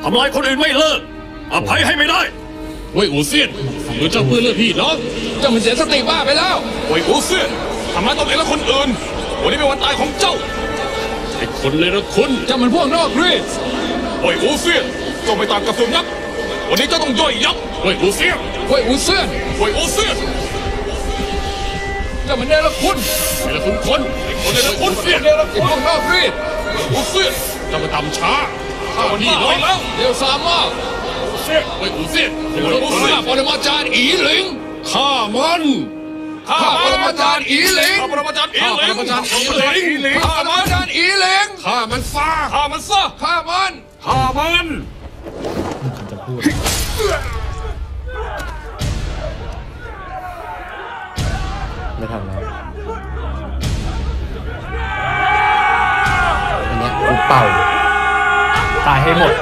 ทำลายคนอื่นไม่เลิก อภัยให้ไม่ได้เว่ยอูเซียนหรือเจ้าเพื่อนเลือดพี่น้องเจ้ามันเสียสติบ้าไปแล้วเว่ยอูเซียนทำร้ายตนเองและคนอื่น วันนี้เป็นวันตายของเจ้าไอ้คนเลวคุณเจ้ามันพวกนอกรีดเว่ยอูเซียนเจ้าไม่ต่างกับสุนัขวันนี้เจ้าต้องย่อยยับเว่ยอูเซียนเว่ยอูเซี่ยนเว่ยอูเซียนเจ้ามันเนรคุณไอ้ละคุณคนไอ้คนเลวคุณเซียนไอ้พวกนอกรีดอูเซียนเจ้ามาทำช้าข้าวันนี้น้อยแล้วเดี๋ยวสามารถเซียนเว่ยอูเซียนเว่ยอูฆ่าเซียนปรมาจารย์อีหลิงฆ่ามันฆ่าปรมาจารย์อีหลิงข้าปรมาจารย์อีหลิงข้าปรมาจารย์อีหลิงข้าฆ่าปรมัมานจารย์อีหลิงข้ามันซะข้ามันซะฆ่ามันข้ามันมัน เนี้ยกูเป่า ตายให้หมด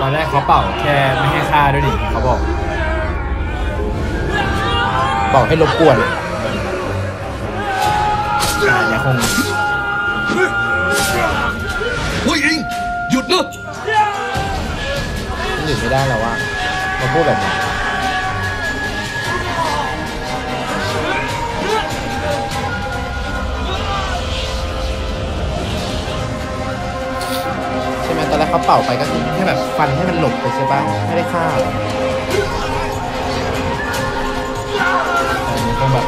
ตอนแรกเขาเป่าแค่ไม่ให้ฆ่าด้วยนี่เขาบอก เป่าให้รบกวนอาจจะคงเฮ้ยเองหยุดนะมันหยุดไม่ได้แล้วว่ามาพูดแบบนี้ เป่าไปก็คือแค่แบบฟันให้มันหลบไปใช่ปะไม่ได้ฆ่าอันนี้คงแบบ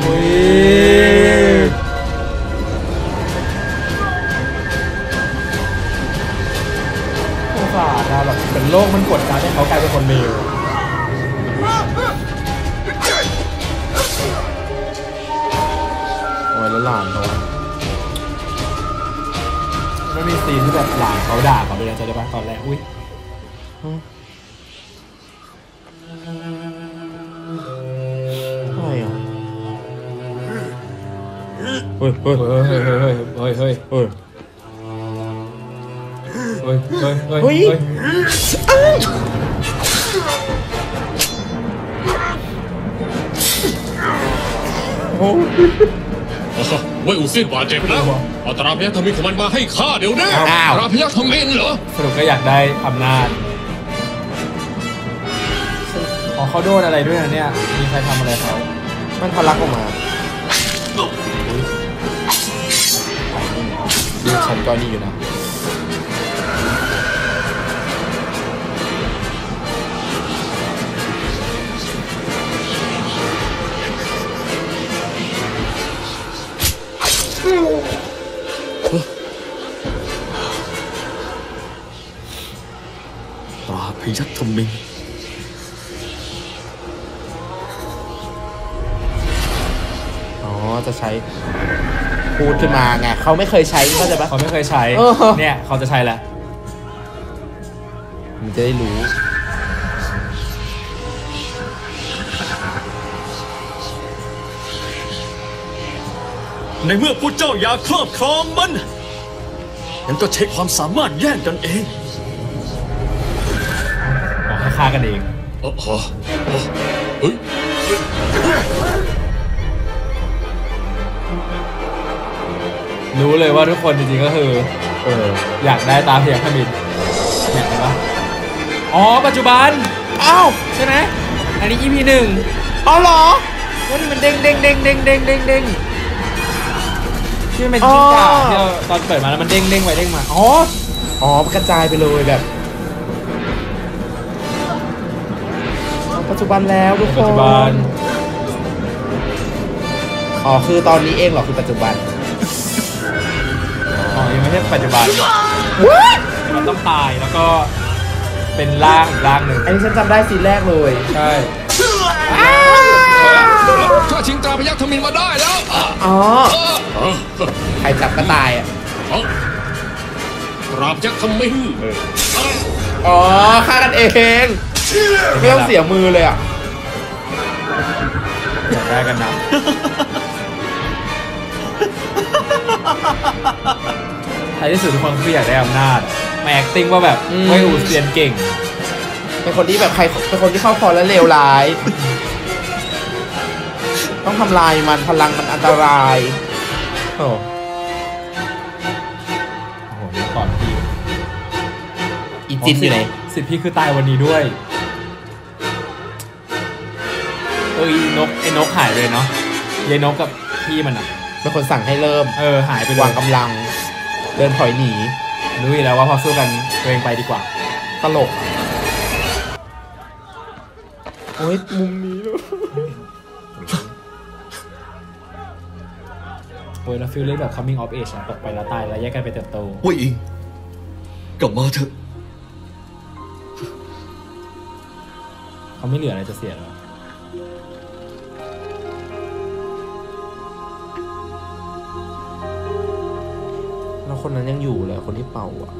โอ้ยสงสารนะแบบเป็นโลกมันกดดันให้เขากลายเป็นคนเลวโอ้ยแล้วหลานเขา อะไม่มีซีนที่แบบหลานเขาด่าเขาเลยนะจะได้ปะตอนแรกอุ้ยอะไรอะเฮ้ยเฮ้ยเฮ้ยเฮ้ยเฮ้ยเฮ้ยเฮ้ยเฮ้ยเฮ้ยเฮ้ยเฮ้ยเฮ้ยเฮ้ยโอ้ เว่ยอูเซียนบาดเจ็บแล้วเอาตราพยัคฆ์ทมินของมันมาให้ข้าเดี๋ยวนี้อ้าวราพยัคฆ์ทมินเหรอสรุปก็อยากได้อำนาจอ๋อเขาโดนอะไรด้วยนะเนี่ย มีใครทำอะไรเขามันทะลักออกมาดูฉันก็นี่อยู่นะ มินอ๋อ จะใช้พูดขึ้นมาไงเขาไม่เคยใช้เข้าใจปะ เขาไม่เคยใช้ เออ เนี่ยเขาจะใช้แล้ว มันจะได้รู้ ในเมื่อผู้เจ้าอยากครอบครองมันงั้นก็ใช้ความสามารถแย่งกันเองบอกให้ฆ่ากันเองอ๋ออ๋อเฮ้ยรู้เลยว่าทุกคนจริงๆก็คือ เออ อยากได้ตาเพียงขมินเนี่ยเห็นปะอ๋อ ปัจจุบัน อ้าว ใช่ไหม อันนี้ EP หนึ่งเอาเหรอว่านี่มันเด้งเด้งเด้งเด้งเด้งเด้งเด้งที่มันเป็นกิ้งก่าอ๋อที่เราตอนเปิดมาแล้วมันเด้งเด้งไปเด้งมา อ๋อ อ๋อกระจายไปเลยแบบ ปัจจุบันแล้วทุกคนปัจจุบันอ๋อคือตอนนี้เองเหรอคือปัจจุบันอ๋ออ๋อยังไม่ใช่ปัจจุบัน มันต้องตายแล้วก็เป็นร่างอีกร่างหนึ่งอันนี้ฉันจำได้ซีนแรกเลยใช่ข้าชิงตราพยัคฆ์ทมินมาได้แล้วอ๋อใครจับก็ตายอะปราบยักษ์ขมิ้นอ๋อฆ่ากันเอง ไม่ต้องเสียมือเลยอะอยากได้กันนะท้ายที่สุดทุกคนคืออยากได้อำนาจมา acting ว่าแบบอืมเฮ้ยอูเซียนเก่ง เป็นคนที่แบบใครเป็นคนที่เข้าคอแล้วเลวร้าย ต้องทำลายมันพลังมันอันตราย โอ้โอ้โหเดี๋ยวก่อนพี่อีจินอยู่ไหนสิทธิ์พี่คือตายวันนี้ด้วย เอออีนกไอ้นกหายเลยเนาะยายนกกับพี่มันอะเป็นคนสั่งให้เริ่มเออหายไปเลวายงกำลัง เดินถอยหนีรู้อยู่แล้วว่าพอสู้กันตัวเองไปดีกว่า ตลกอะโอ้ยมุมนี้เลยโอ้ยแล้วฟิลลิ่งแบบ coming of age อะตกไปแล้วตายแล้วแยกกันไปเติบโต เว่ยอิงกลับมาเถอะ เขาไม่เหลืออะไรจะเสียแล้ว คนนั้นยังอยู่เลยคนที่เป่าอะ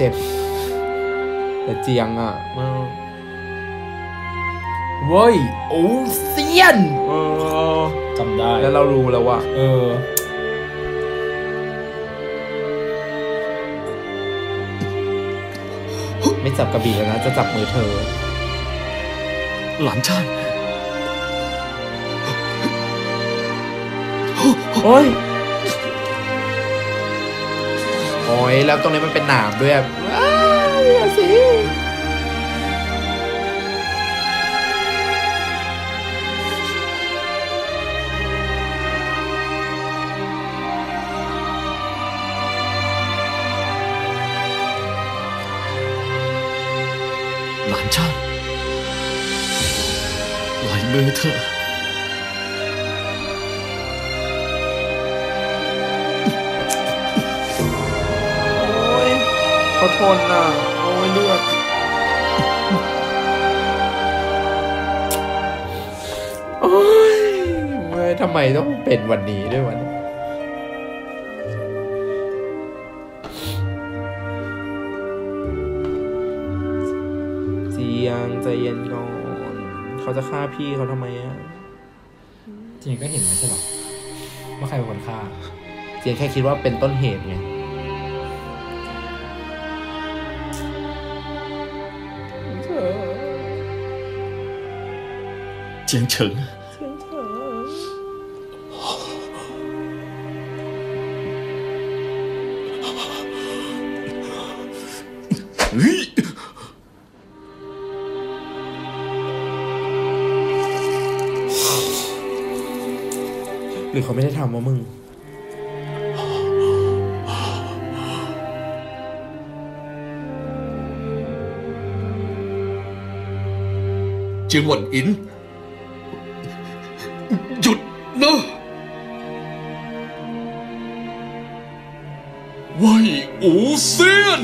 เจ็บ แต่เจียงอะมันเว้ยโอ้เซียนเออจำได้ แล้วเรารู้แล้วว่าเออ ไม่จับกระบี่แล้วนะ จะจับมือเธอ หลานชายโอ้ย อยแล้วตรงนี้มันเป็นหนามด้วยว้าวสิ มต้องเป็นวันนี้ด้วยวะเนี่ยเจียงใจเย็นก่อนเขาจะฆ่าพี่เขาทำไมอะจริงก็เห็นไม่ใช่หรอว่าใครเป็นคนฆ่า เจียงแค่คิดว่าเป็นต้นเหตุไงเจียงเฉิง เขาไม่ได้ทำวะมึง เจียงหวันอิน หยุดนะเว่ยอูเซียน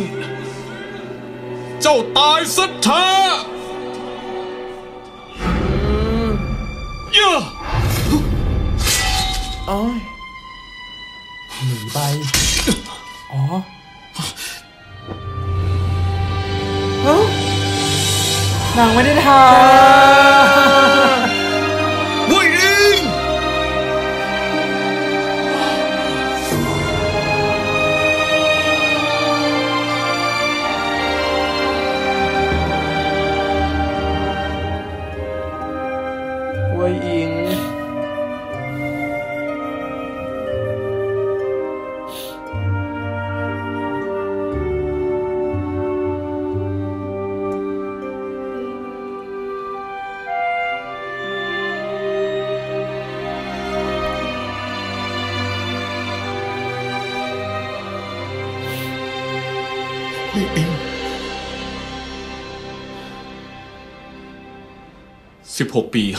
เจ้าต อ้ยหนีไป อ๋อนางไม่ได้ทเ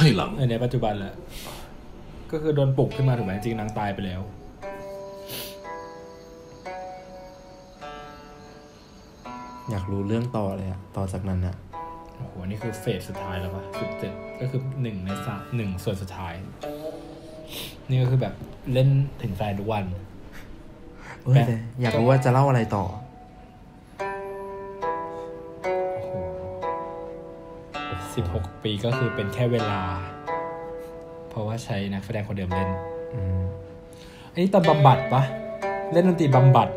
16ปีให้หลังในในปัจจุบันแหละก็คือโดนปลุกขึ้นมาถูกไหมจริงๆนางตายไปแล้ว อยากรู้เรื่องต่อเลยอะต่อจากนั้นอะโอ้โหนี่คือเฟสสุดท้ายแล้วปะสิบเจ็ดก็คือหนึ่งในสามหนึ่งส่วนสุดท้าย นี่ก็คือแบบเล่นถึงแฟนทุกวันเอ้ยแต่อยากรู้ว่าจะเล่าอะไรต่อ สิบหกปีก็คือเป็นแค่เวลา เพราะว่าใช้นักแสดงคนเดิมเล่นอืมอันนี้ตอนบำบัดปะเล่นดนตรีบำบัด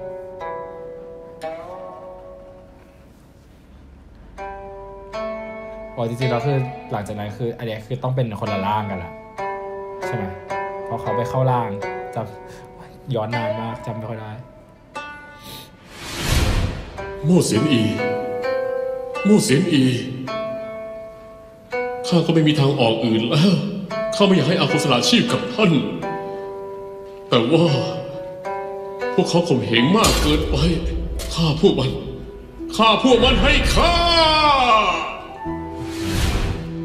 อ๋อจริงๆแล้วคือหลังจากนั้นคืออันเนี้ยคือต้องเป็นคนละร่างกันละใช่ไหมเพราะเขาไปเข้าร่างจำย้อนนานมากจำไม่ค่อยได้โม่เสียงอีโม่เสียงอี ข้าก็ไม่มีทางออกอื่นแล้วข้าไม่อยากให้อาคุสละชีพกับท่าน แต่ว่า พวกเขาข่มเหงมากเกินไปข้าพวกมันข้าพวกมันให้ข้า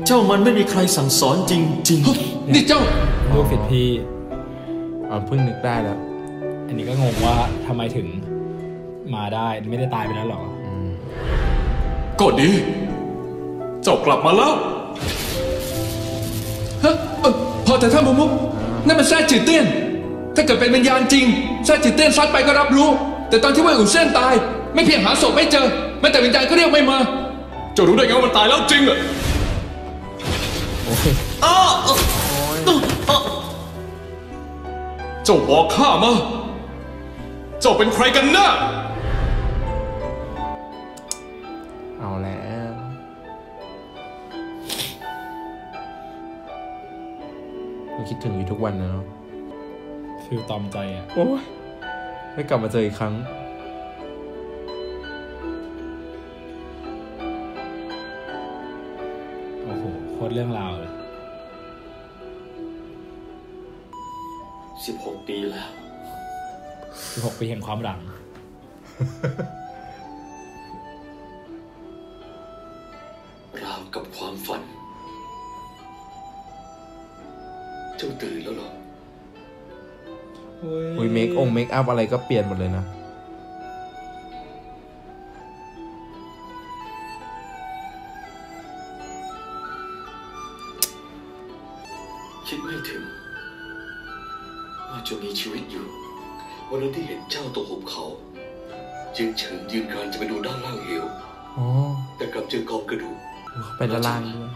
เจ้ามันไม่มีใครสั่งสอนจริงนี่เจ้าลูกศิษย์พี่อ๋อเพิ่งนึกได้แล้ว อันนี้ก็งงว่าทำไมถึงมาได้ไม่ได้ตายไปแล้วหรอก็ดี เจ้ากลับมาแล้ว ฮะเอ่อพอแต่ท่านประมุกนั่นมันแซ่จืดเตี้ยน ถ้าเกิดเป็นวิญญาณจริงแซ่จืดเตี้ยนซัดไปก็รับรู้ แต่ตอนที่เว่ยอุ่นเส้นตาย ไม่เพียงหาศพไม่เจอแม้แต่วิญญาณก็เรียกไม่มา เจ้ารู้ได้ไงว่ามันตายแล้วจริงอะเจ้าบอกข้ามา เจ้าเป็นใครกันน คิดถึงอยู่ทุกวันนะเนาะฟิลตอมใจอะโอ้ยไม่กลับมาเจออีกครั้ง โอ้โห โคตรเรื่องราวเลยๆ16ปีแล้ว16ปีแห่งความหลัง ราวกับความฝัน เจ้าตื่นแล้วเหรอ อุ้ยเมคองเมคอัพอะไรก็เปลี่ยนหมดเลยนะ คิดไม่ถึง ว่าจะมีชีวิตอยู่ วันนั้นที่เห็นเจ้าตกหุบเขาจึงเฉิงยืนกรานจะไปดูด้านล่างเหวอ๋อแต่กลับเจอกองกระดูกเขาไปด้านล่างด้วย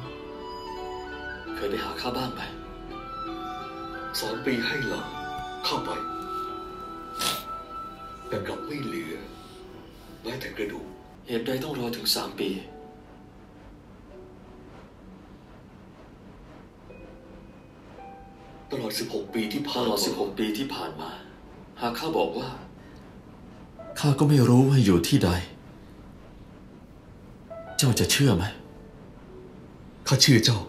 เคยไปหาข้าบ้างไหม สองปีให้หลังเข้าไป แต่กลับไม่เหลือแม้แต่กระดูกเหตุใดต้องรอถึงสามปี ตลอด 16 ปีที่ผ่านตลอด 16 ปีที่ผ่านมา หากข้าบอกว่า ข้าก็ไม่รู้ว่าอยู่ที่ใด เจ้าจะเชื่อไหม ข้าเชื่อเจ้า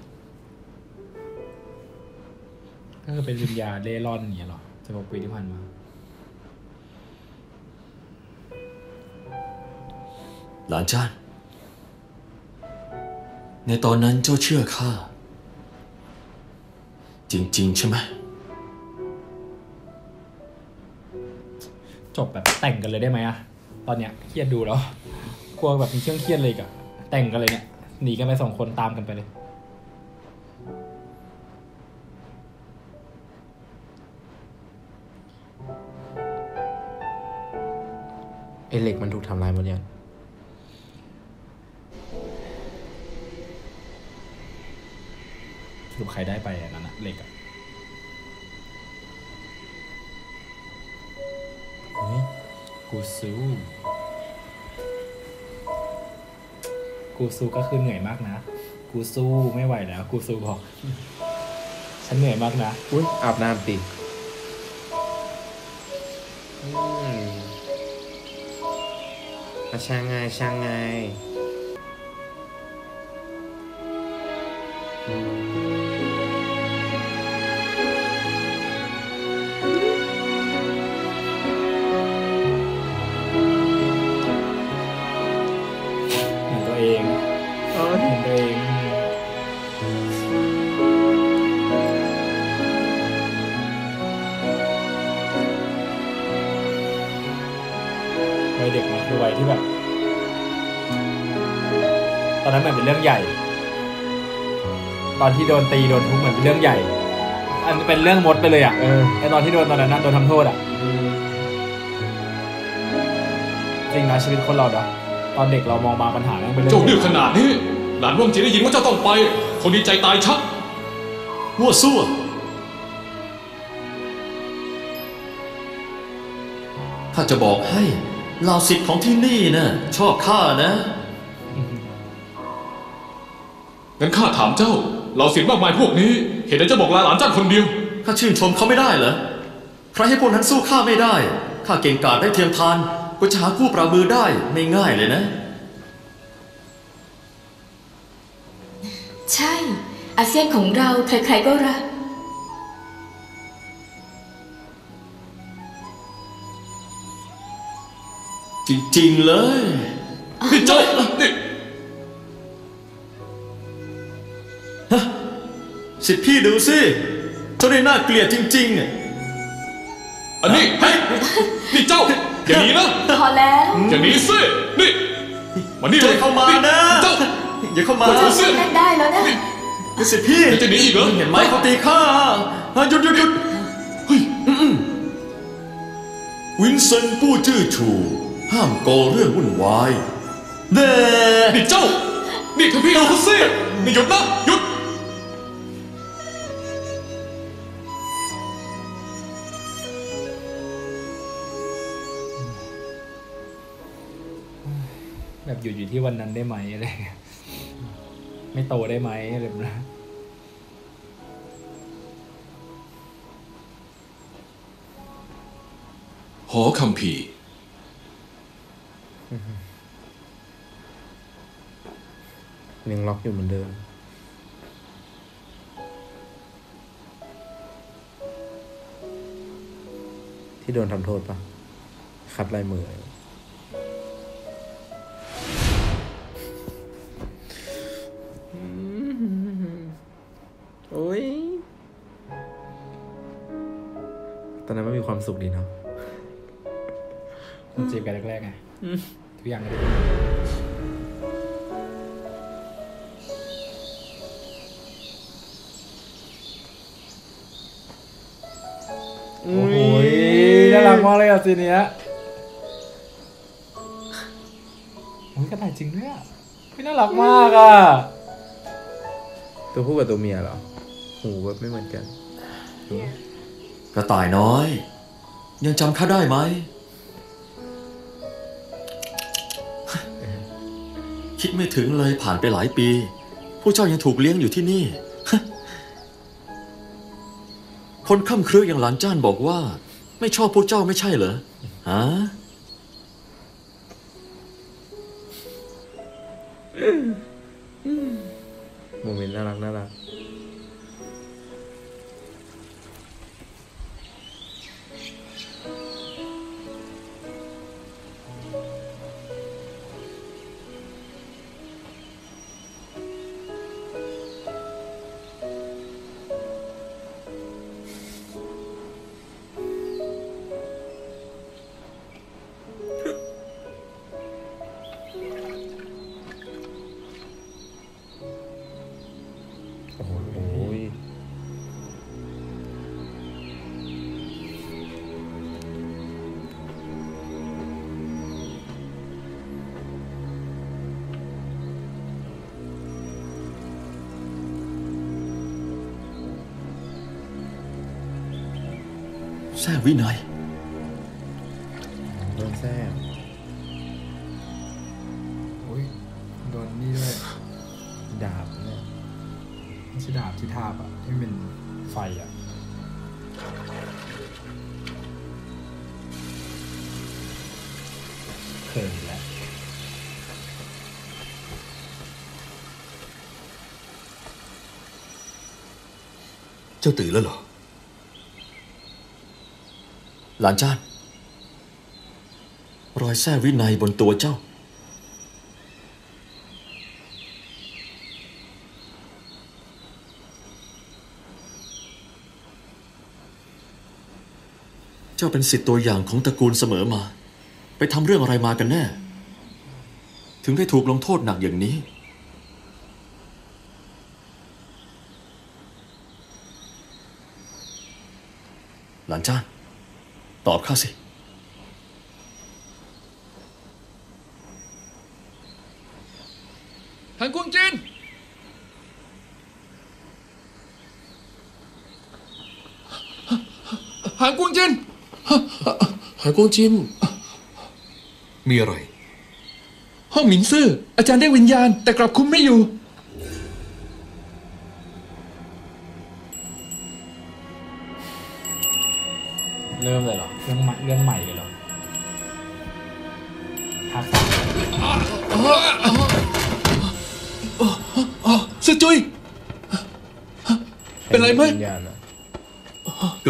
ก็คือเป็นวิญญาณเล่ร่อนอย่างเงี้ยเหรอ16ปีที่ผ่านมาหลานจาน ในตอนนั้นเจ้าเชื่อข้า จริง ๆ ใช่ไหม จบแบบแต่งกันเลยได้ไหมอะตอนเนี้ยเครียดดูแล้วกลัวแบบมีเครื่องเครียดเลยอีกอะแต่งกันเลยเนี่ยหนีกันไปสองคนตามกันไปเลย ไอเหล็กมันถูกทำลายหมดยังสรุปใครได้ไปอันนั้นอะเหล็กอะเฮ้ยกูซูกูซูก็คือเหนื่อยมากนะ กูสู้ไม่ไหวแล้ว กูซูบอก ฉันเหนื่อยมากนะ อุ้ยอาบน้ำติ อาช่า อนที่โดนตีโดนทุบเหมือนเป็นเรื่องใหญ่ อันนเป็นเรื่องมดไปเลยอะเออไอตอนที่โดนตอนนั้นนะโดนทำโทษอะจริงนะชีวิตคนเราอะตอนเด็กเรามองมาปัญหาแม่งเป็นเรื่เจ้าองดื้อขนาดนี้หลานร่วมจีได้ยินว่าเจ้าต้องไป คนดีใจตายชักมั่วซั่วข้าจะบอกให้เหล่าสิทธิ์ของที่นี่นะชอบข้านะงั้นข้าถามเจ้า เราสินมากมายพวกนี้ เห็นแต่เจ้าบอกลาหลานเจ้าคนเดียว ข้าชื่นชมเขาไม่ได้เหรอ ใครให้พวกนั้นสู้ข้าไม่ได้ ข้าเก่งกาจได้เทียมทาน ก็จะหาคู่ปราบมือได้ไม่ง่ายเลยนะ ใช่ อาเซียนของเราใครๆก็รัก จริงๆเลย สิทธิ์พี่ดูสิเจ้าได้น่าเกลียดจริง ๆอะอันนี้เฮ้ยนี่เจ้าอย่าหนีนะพอแล้ว อย่าหนีสินี่มานี่เจ้าเข้ามานะเจ้าอย่าเข้ามาเจ้าเล่นได้แล้วนะนี่สิทธิ์พี่ยังจะหนีอีกเหรอเห็นไหมเขาตีข้าอะหยุดหยุดหยุดเฮ้ยวินเซนต์ผู้จื้อชูห้ามก่อเรื่องวุ่นวายเน่นี่เจ้า นี่ท่านพี่ดูเขาสินี่หยุดนะหยุด แบบอยู่อยู่ที่วันนั้นได้ไหมอะไรไม่โตได้ไหมอะไรแบบนั้นหอคำพีร์ยังล็อกอยู่เหมือนเดิม ที่โดนทำโทษปะคัดลายมือ ความสุขดีเนาะคนจีบกันแรกๆไงทุกอย่างก็ได้โอ้โหน่ารักมากเลยอะซีนเนี้ยโอ้ยกระต่ายจริงด้วยอะไม่น่ารักมากอะ ตัวผู้กับตัวเมียเหรอ หูแบบไม่เหมือนกัน กระต่ายน้อย ยังจำข้าได้ไหม คิดไม่ถึงเลยผ่านไปหลายปี ผู้เจ้ายังถูกเลี้ยงอยู่ที่นี่ คนข้ามเครืออย่างหลานจ้านบอกว่า ไม่ชอบผู้เจ้าไม่ใช่เหรอฮะ แซ่วินัยโดนแซ่บโอ้ยโดนนี่ด้วยดาบเนี่ยไม่ใช่ดาบที่ทาบอะที่มันเป็นไฟอะเคยแล้วเจ้าตื่นแล้วเหรอ ห ลานจ้าน รอยแซ่วินัยบนตัวเจ้า เจ้าเป็นสิทธิ์ตัวอย่างของตระกูลเสมอมา ไปทำเรื่องอะไรมากันแน่ ถึงได้ถูกลงโทษหนักอย่างนี้หลานจ้าน ตอบข้าสิหานกวงจิน หานกวงจิน หายกวงจิน มีอะไร ห้องหมิงซื่ออาจารย์ได้วิญญาณ แต่กลับคุมไม่อยู่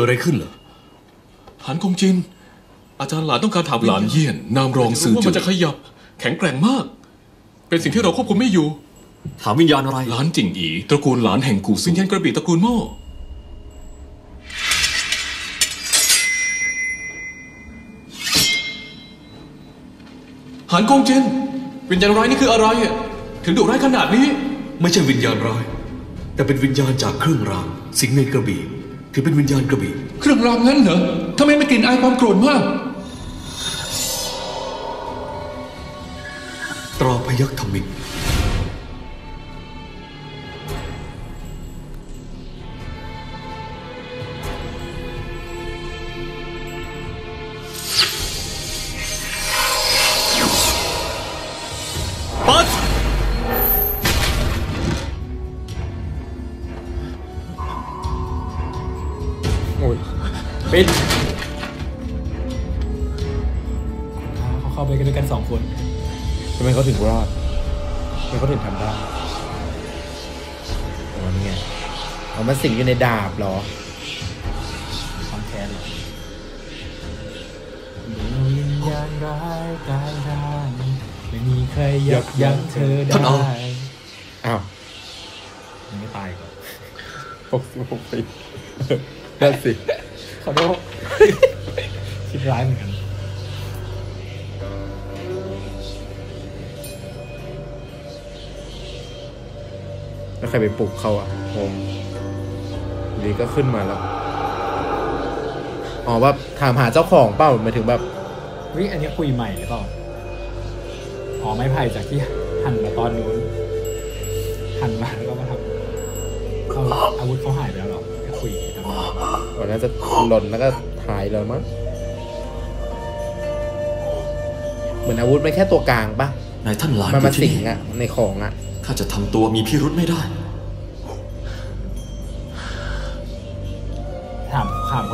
อะไรขึ้นเหรอหานกงจิน อาจารย์หลานต้องการถามหลานเยี่ยน นามรองสื่อว่ามันจะขยับ แข็งแกร่งมาก เป็นสิ่งที่เราควบคุมไม่อยู่ ถามวิญญาณอะไร หลานจิงอีตระกูลหลานแห่งกูซินยันกระบี่ตระกูลโม่หานกงจิน วิญญาณร้ายนี่คืออะไรอะถึงดุร้ายขนาดนี้ ไม่ใช่วิญญาณร้าย แต่เป็นวิญญาณจากเครื่องรางสิงในกระบี่ ถือเป็นวิญญาณกระบี่เครื่องรางงั้นเหรอทำไมไม่กลิ่นอายความโกรธมาก ตราพยัคฆ์ธมินปั อามันสิงอยู่ในดาบเหรอความแค้นเหรอมีวิญญาณร้ายกายร้ายไม่มีใครยับยั้งเธอได้ท่านเอาอ้าวยังไม่ตายก่อนหกสิบหกปีนั่นสิขอโทษคิดร้ายเหมือนกันแล้วใครไปปลุกเขาอะงงอยู่ ดีก็ขึ้นมาแล้ว อ๋อว่าถามหาเจ้าของเปล่าหมายถึงแบบวิอันนี้คุยใหม่หรือเปล่า อ๋อไม้ไผ่จากที่หันมาตอนนู้น หันมาแล้วก็มาทำเอาอาวุธเขาหายไปแล้วเหรอแค่คุยกันมาวันนั้นจะหล่นแล้วก็หายเลยมั้ง เหมือนอาวุธไม่แค่ตัวกลางปะนายท่านหลานมันอมายู่ที่สิงนี่อะในของอะข้าจะทำตัวมีพิรุธไม่ได้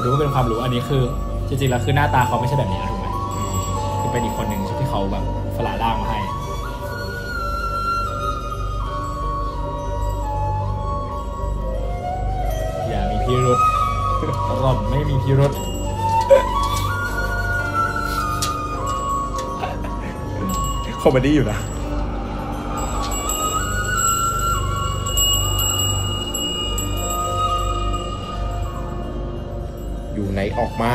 ดูว่าเป็นความรู้อันนี้คือ จริงๆแล้วคือหน้าตาเขาไม่ใช่แบบนี้นะถูกไหมคือเป็นอีกคนหนึ่งที่เขาแบบสละร่างมาให้อย่ามีพิรุษร่อนไม่มีพิรุษคอมเมดี้อยู่นะ อยู่ไหนออกมา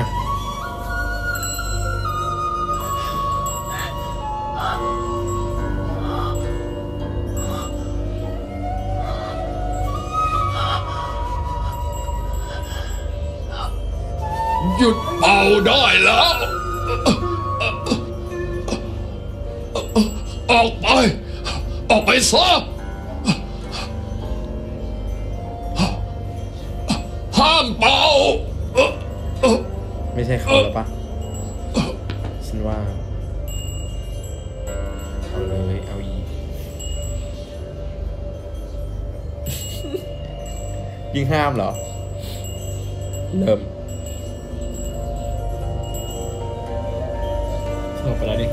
หยุดเป่าได้แล้ว ออกไป ออกไปซะห้ามเป่า ใช่เขาแล้วปะฉันว่า เอาเลย เอาอีกยิงห้ามเหรอ เริ่มสงบไปแล้วดิ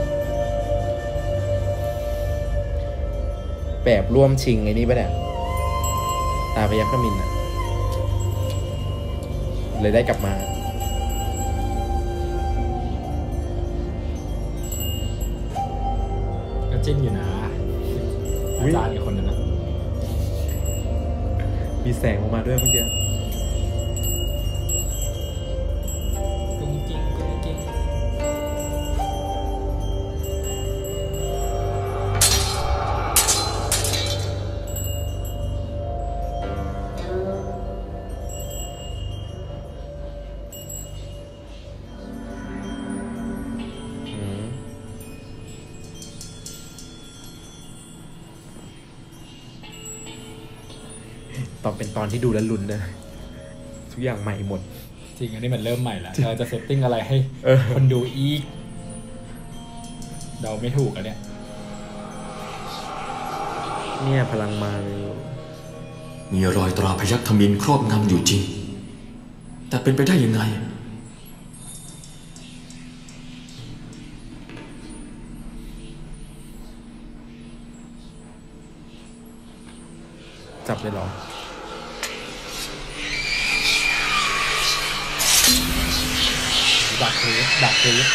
แบบร่วมชิงไอ้นี่ปะเนี่ย ตาพยัคฆมินอะเลยได้กลับมา จิ้นอยู่นะอุ๊อายจารย์กับคนนั้นนะมีแสงออกมาด้วยเมื่อกี้ อนเป็นตอนที่ดูแล้วลุ้นนะทุกอย่างใหม่หมด จริงอันนี้มันเริ่มใหม่ละเราจะเซตติ้งอะไรให้เออคนดูอีกเดาไม่ถูกอะเนี่ย เนี่ยพลังมาเลยมีรอยตราพยัคฆ์ธมินครอบงำอยู่จริง แต่เป็นไปได้ยังไง จับเลยเหรอ ดักเทสดักเทส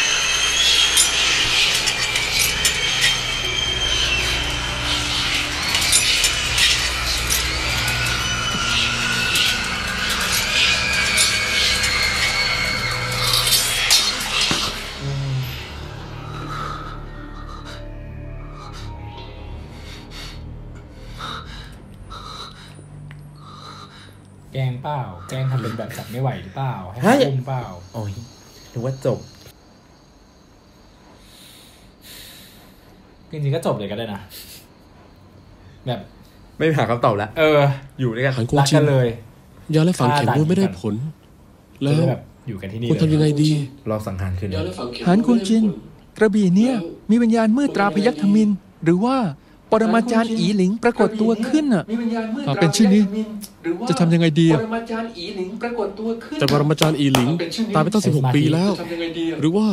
แกล้งเปล่า แกล้งทำเป็นแบบจับไม่ไหวหรือเปล่าให้เฮ้เขายอุ้มเปล่า โอ้ย นึกว่าจบ จริงๆก็จบเลยก็ได้นะ แบบ ไม่หาคำตอบแล้วเออ อยู่ด้วยกันหันกงรักชิกันนเลยยาและฝังเข็มด้วยไม่ได้ผล แล้จะวได้แบบอยู่กันที่นี่ควรทำยังไงดีรอสังหารคืนนี้หานกุนจิน กระบี่เนี่ย มีวิญญาณมืดตราพยัคฆ์ธมิน หรือว่า ปรมาจารย์อีหลิงปรากฏตัวขึ้นอะหากเป็นเช่นนี้จะทำยังไงดีปอะรมาจารย์อีหลิงปรากฏตัวขึ้นแต่ปรมาจารย์อีหลิงตายไปตั้งสิบหกปีแล้วจะทำยังไงดีอะหรือว่า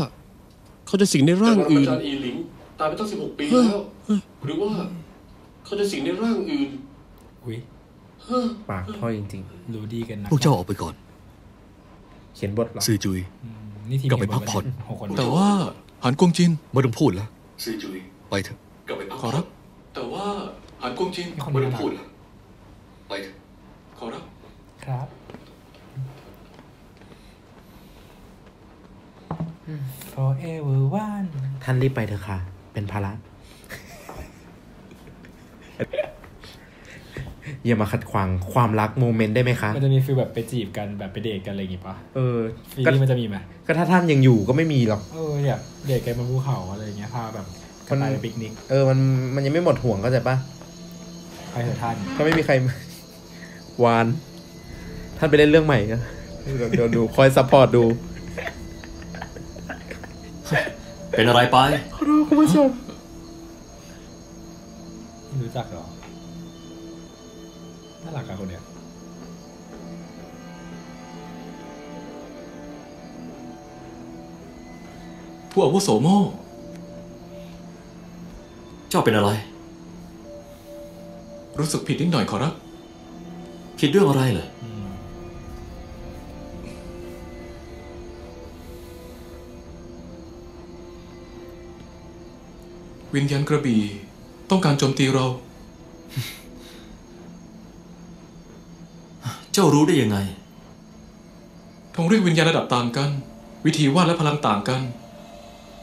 เขาจะสิงในร่างอื่นแต่ปรมาจารย์อีหลิงตายไปตั้งสิบหกปีแล้วหรือว่าเขาจะสิงในร่างอื่นอุ้ยปากถ้อยจริงรู้ดีกันนะพวกเจ้าออกไปก่อนๆเขียนบทเหรอซื่อจุยอืมนี่ทีมกลับไปพักผ่อนหกคนแต่ว่าหานกงจินไม่ต้องพูดแล้วซื่อจุยไปเถอะกลับไปพักขอรับ แต่ว่าหานกงจินมีคนไม่เดีได้ยวพูดแล้วไปเถอะขอรับ ครับ forever one ท่านรีบไปเถอะค่ะ เป็นภาระอย่ามาขัดขวางความรักโมเมนต์ได้ไหมคะ มันจะมีฟีลแบบไปจีบกันแบบไปเดทกันอะไรอย่างงี้ปะเออfeel ก็นี้มันจะมีไหมก็ถ้าท่านยังอยู่ก็ไม่มีหรอก เออแบบเดทกันบนภูเขาอะไรอย่างเงี้ยพาแบบ กันไปปิกนิกเออมันมันยังไม่หมดห่วงเข้าใจปะไปเถอะท่านถ้าไม่มีใครวาน ท่านไปเล่นเรื่องใหม่นะเดี๋ยวเดี๋ยวดูคอย support ดู เป็นอะไรไปคุณผู้ชมรู้จักเหรอน่ารักอะคนเนี้ยผู้อาวุโสโม่ เจ้าเป็นอะไร รู้สึกผิดนิดหน่อยขอรับ ผิดเรื่องอะไรเหรออืมวิญญาณกระบี่ต้องการโจมตีเรา เจ้ารู้ได้ยังไงธงเรียกวิญญาณระดับต่างกัน วิธีวาดและพลังต่างกัน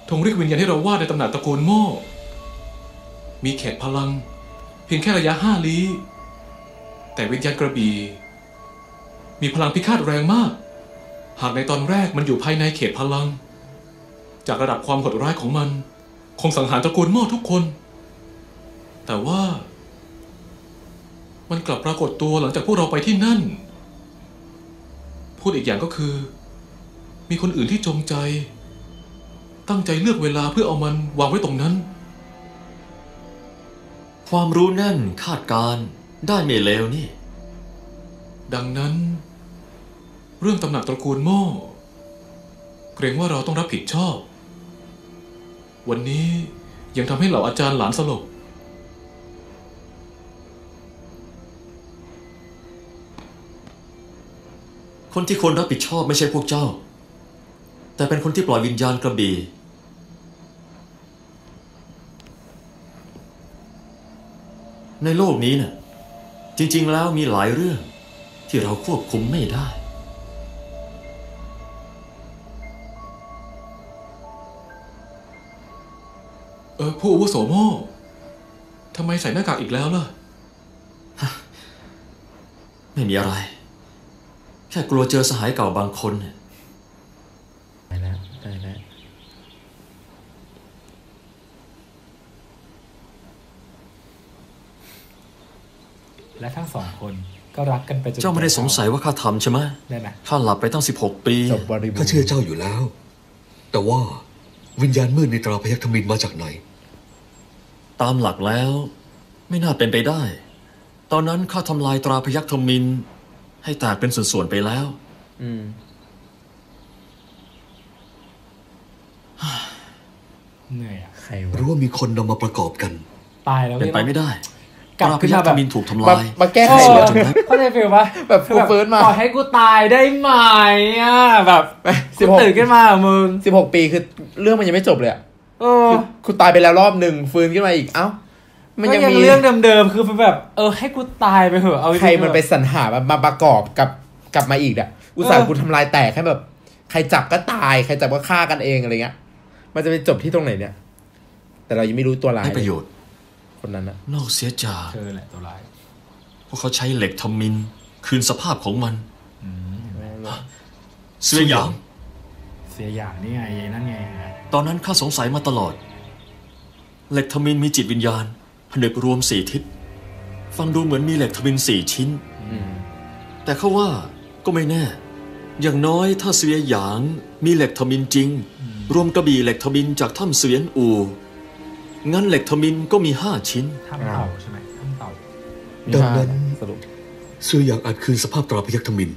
ธงเรียกวิญญาณที่เราวาดในตำหนักตระกูลโม่ มีเขตพลัง เพียงแค่ระยะห้าลี้ แต่วิญญาณกระบี่ มีพลังพิฆาตแรงมาก หากในตอนแรกมันอยู่ภายในเขตพลัง จากระดับความโหดร้ายของมัน คงสังหารตระกูลม่ทุกคน แต่ว่า มันกลับปรากฏตัวหลังจากพวกเราไปที่นั่น พูดอีกอย่างก็คือ มีคนอื่นที่จงใจ ตั้งใจเลือกเวลาเพื่อเอามันวางไว้ตรงนั้น ความรู้แน่นคาดการณ์ได้ไม่เลวนี่ ดังนั้น เรื่องตำหนักตระกูลโม่ เกรงว่าเราต้องรับผิดชอบ วันนี้ยังทำให้เหล่าอาจารย์หลานสลบ คนที่ควรรับผิดชอบไม่ใช่พวกเจ้า แต่เป็นคนที่ปล่อยวิญญาณกระบี่ ในโลกนี้น่ะจริง ๆ แล้วมีหลายเรื่องที่เราควบคุมไม่ได้ เออผู้อาวุโสโม่ทำไมใส่หน้ากากอีกแล้วล่ะ ไม่มีอะไร แค่กลัวเจอสหายเก่าบางคนน่ะได้แล้วได้แล้ว และทั้งสองคนก็รักกันไปจนเจ้าไม่ได้สงสัยว่าข้าทำใช่ไหมได้ไหมข้าหลับไปตั้ง 16 ปีจบบริบูรข้าณ์เชื่อเจ้าอยู่แล้ว แต่ว่าวิญญาณมืดในตราพยัคฆ์ธมินมาจากไหน ตามหลักแล้ว ไม่น่าเป็นไปได้ ตอนนั้นข้าทำลายตราพยัคฆ์ธมิน ให้แตกเป็นส่วนๆไปแล้ว อืม เหนื่อยอะใครหวะรือว่ามีคนนำมาประกอบกัน ตายแล้วเป็นไปไม่ได้ กลับตราพขึ้นยัมาคฆ์แบธบมินถูกทำมาลายมาแก้เอไขอแบบเข้าใจฟิลปะแบบคือฟื้นมาปล่อยให้กูตายได้ไหมอะแบบสิบหกตื่นขึ้นมามึงสิบหกปีคือเรื่องมันยังไม่จบเลยอะเออคือคุณตายไปแล้วรอบหนึ่งฟื้นขึ้นมาอีกเอ้ามันก็ยังยังมีเรื่องเดิมๆคือแบบ เออ ให้กูตายไปเถอะเอาจงๆใครมันไปสรรหามามาประกอบกับกลับมาอีกอะอุตส่าเอห์อกูทำลายแตกให้แบบ ใครจับก็ตายใครจับก็ฆ่ากันเองอะไรเงี้ย มันจะไปจบที่ตรงไหนเนี่ย แต่เรายังไม่รู้ตัวร้ายได้ประโยชน์ คนนั้นอะนอกเสียจากเธอแหละตัวร้ายพวกเขาใช้เหล็กทมิน คืนสภาพของมัน เสื้อหยาง เสียอย่างนี่ไงนั่นไงตอนนั้นข้าสงสัยมาตลอด เหล็กทมินมีจิตวิญญาณผนึกรวมสี่ทิศ ฟังดูเหมือนมีเหล็กทมินสี่ชิ้นอืมแต่เขาว่าก็ไม่แน่ อย่างน้อยถ้าเสวียหยางมีเหล็กทมินจริง รวมกระบี่เหล็กทมินจากถ้ำเสวียนอู งั้นเหล็กทมินก็มีห้าชิ้น ถ้ำเต่าใช่ไหมถ้ำเต่าดังนั้นสรุปเสื้ออยากอาจคืนสภาพตราพยัคฆ์ธมิน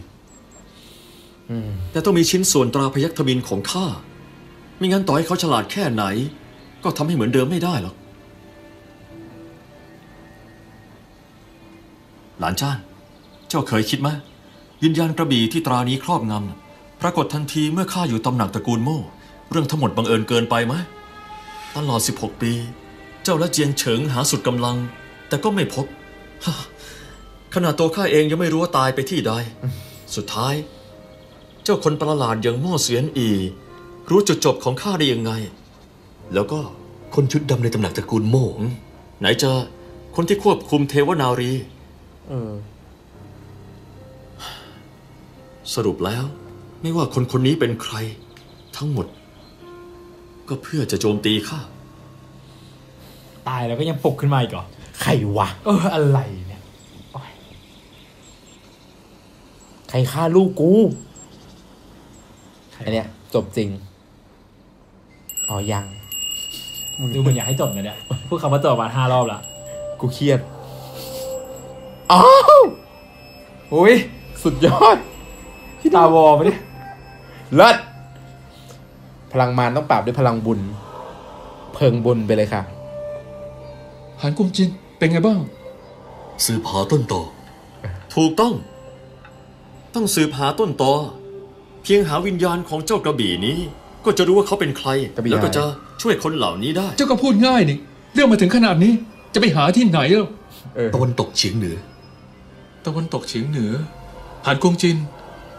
อืมแต่ต้องมีชิ้นส่วนตราพยัคฆ์ทมินของข้าไม่งั้นต่อให้เขาฉลาดแค่ไหน ก็ทำให้เหมือนเดิมไม่ได้หรอกหลานจ้าน เจ้าเคยคิดไหมวิญญาณกระบี่ที่ตรานี้ครอบงำน่ะปรากฏทันทีเมื่อข้าอยู่ตำหนักตระกูลโม่ เรื่องทั้งหมดบังเอิญเกินไปไหม ตลอด 16 ปี เจ้าและเจียงเฉิงหาสุดกำลัง แต่ก็ไม่พบฮ่าขนาดตัวข้าเองยังไม่รู้ว่าตายไปที่ใด สุดท้าย เจ้าคนประหลาดอย่างม่อเสียนอี รู้จุดจบของข้าได้ยังไง แล้วก็คนชุดดำในตำหนักตระกูลโม่อืมไหนจะคนที่ควบคุมเทวนารีเออสรุปแล้ว ไม่ว่าคนคนนี้เป็นใคร ทั้งหมด ก็เพื่อจะโจมตีข้า ตายแล้วก็ยังปลุกขึ้นมาอีกเหรอ ใครวะ เอออะไรเนี่ยโอ๊ยใครฆ่าลูกกูอันเนี้ยจบจริง อ๋อยัง ดูเหมือนอยากให้จบนะเนี่ยพูดคำว่าจบมาห้ารอบละกูเครียด อ้าวอุ้ย สุดยอดตาวอไปดิเลิศ พลังมารต้องปราบด้วยพลังบุญ เพิงบุญไปเลยค่ะหานกุมจินเป็นไงบ้าง สืบหาต้นต่อ ถูกต้อง ต้องสืบหาต้นตอเพียงหาวิญญาณของเจ้ากระบี่นี้ ก็จะรู้ว่าเขาเป็นใครกระบี่แล้วก็หายจะช่วยคนเหล่านี้ได้ เจ้าก็พูดง่ายนี่เรื่องมาถึงขนาดนี้จะไปหาที่ไหนแล้วเออตะวันตกเฉียงเหนือ ตะวันตกเฉียงเหนือหานกงจิน